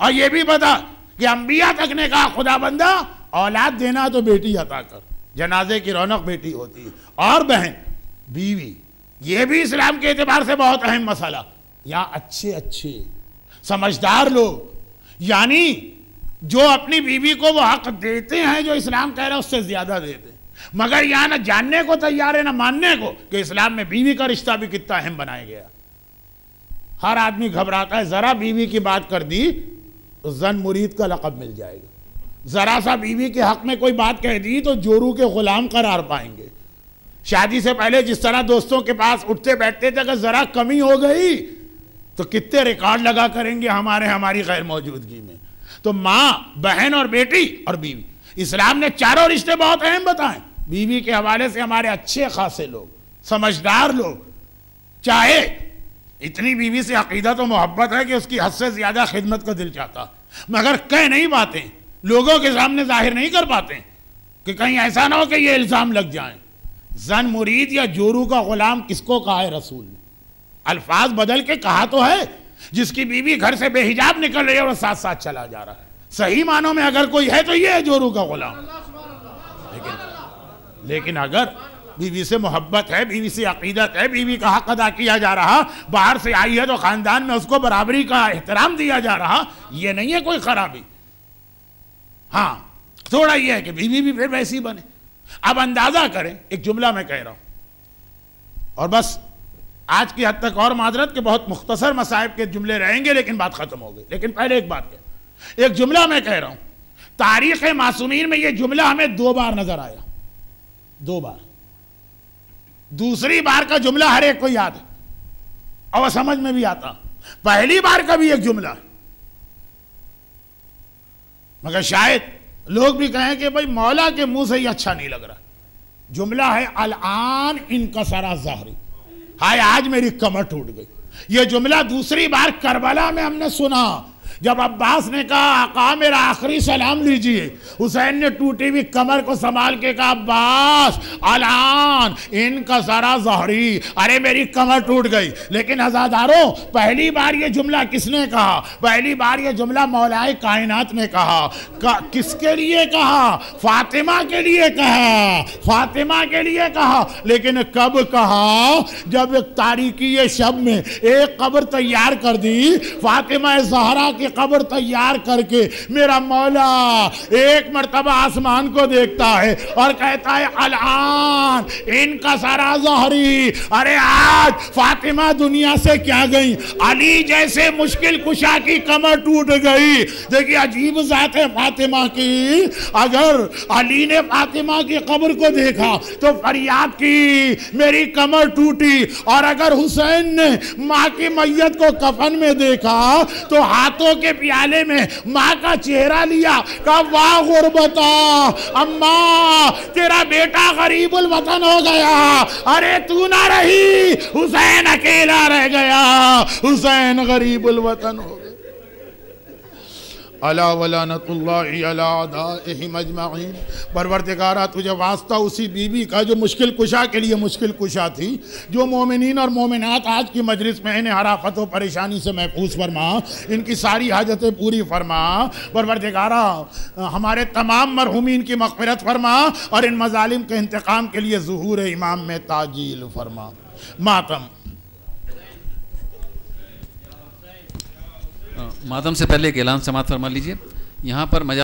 और ये भी बता कि अंबिया तक ने कहा खुदा बंदा औलाद देना तो बेटी अता कर। जनाजे की रौनक बेटी होती है। और बहन, बीवी, ये भी इस्लाम के एतबार से बहुत अहम मसला। यहाँ अच्छे अच्छे, समझदार लोग, यानी जो अपनी बीवी को वो हक देते हैं, जो इस्लाम कह रहा है, उससे ज़्यादा देते हैं। मगर यहाँ ना जानने को तैयार है, ना मानने को, कि इस्लाम में बीवी का रिश्ता भी कितना अहम बनाया गया। हर आदमी घबराता है, जरा बीवी की बात कर दी जन मुरीद का लकब मिल जाएगा। जरा सा बीवी के हक में कोई बात कह दी तो जोरू के गुलाम करार पाएँगे। शादी से पहले जिस तरह दोस्तों के पास उठते बैठते थे, अगर जरा कमी हो गई तो कितने रिकॉर्ड लगा करेंगे हमारे, हमारी गैर मौजूदगी में। तो माँ, बहन और बेटी और बीवी, इस्लाम ने चारों रिश्ते बहुत अहम बताए। बीवी के हवाले से हमारे अच्छे खासे लोग, समझदार लोग, चाहे इतनी बीवी से अकीदत तो मोहब्बत है कि उसकी हद से ज़्यादा खिदमत का दिल चाहता। मगर कह नहीं पाते, लोगों के सामने ज़ाहिर नहीं कर पाते कि कहीं ऐसा ना हो कि ये इल्ज़ाम लग जाए। जन मुरीद या जोरू का गुलाम किसको कहा है रसूल ने? अल्फाज बदल के कहा तो है, जिसकी बीवी घर से बेहिजाब निकल रही है और साथ साथ चला जा रहा है। सही मानों में अगर कोई है तो ये है जोरू का गुलाम। लेकिन लेकिन अगर बीवी से मोहब्बत है, बीवी से अकीदत है, बीवी का हक अदा किया जा रहा, बाहर से आई है तो खानदान में उसको बराबरी का एहतराम दिया जा रहा, ये नहीं है कोई खराबी। हाँ थोड़ा ये है कि बीवी भी फिर वैसी बने। अब अंदाज़ा करें, एक जुमला मैं कह रहा हूँ। और बस, आज की हद तक और माजरत के बहुत मुख्तसर मसाहब के जुमले रहेंगे, लेकिन बात खत्म हो गई। लेकिन पहले एक बात कह। एक जुमला मैं कह रहा हूँ तारीख मासूमीन में यह जुमला हमें दो बार नज़र आया। दो बार। दूसरी बार का जुमला हर एक को याद है। और समझ में भी आता। पहली बार का भी एक जुमला मगर शायद लोग भी कहें कि भाई मौला के मुँह से ही अच्छा नहीं लग रहा। जुमला है अल आन इनका सारा जाहरी। हाय, आज मेरी कमर टूट गई। ये जुमला दूसरी बार करबला में हमने सुना। जब अब्बास ने कहा आका मेरा आखिरी सलाम लीजिए। हुसैन ने टूटी हुई कमर को संभाल के कहा अब्बास अलान इनका सारा जहरी। अरे मेरी कमर टूट गई। लेकिन आजादारों पहली बार ये जुमला किसने कहा? पहली बार ये जुमला मौलाए कायनात ने कहा। का, किसके लिए कहा? फातिमा के लिए कहा। फातिमा के लिए कहा। लेकिन कब कहा? जब तारीखी शब में एक कब्र तैयार कर दी फातिमा जहरा की कब्र तैयार करके मेरा मौला एक मरतबा आसमान को देखता है और कहता है, अलान, इनका सारा जहरी। अरे आज फातिमा दुनिया से क्या गई? अली जैसे मुश्किल कुशा की कमर टूट गई। देखिए, अजीब जात है फातिमा की। अगर अली ने फातिमा की कब्र को देखा तो फरियाद की, मेरी कमर टूटी। और अगर हुसैन ने माँ की मैयत को कफन में देखा तो हाथों के प्याले में माँ का चेहरा लिया, कहा, वाह गुरबता, अम्मा, तेरा बेटा गरीबुल वतन हो गया। अरे तू ना रही, हुसैन अकेला रह गया, हुसैन गरीबुल वतन हो अला वलानतुल्लामजमाइन परवरदिगारा, तुझे वास्ता उसी बीबी का जो मुश्किल कुशा के लिए मुश्किल कुशा थी, जो मोमिन और मोमिनत आज की मजलिस में इन्हें हराफत व परेशानी से महफूज फरमा, इनकी सारी हाजतें पूरी फरमा। परवरदिगारा, हमारे तमाम मरहुमीन की मकफरत फरमा और इन मजालिम के इंतकाम के लिए जहूर इमाम में ताजील फरमा। मातम मातम से पहले एक ऐलान समाप्त फरमा लीजिए। यहाँ पर मज़ा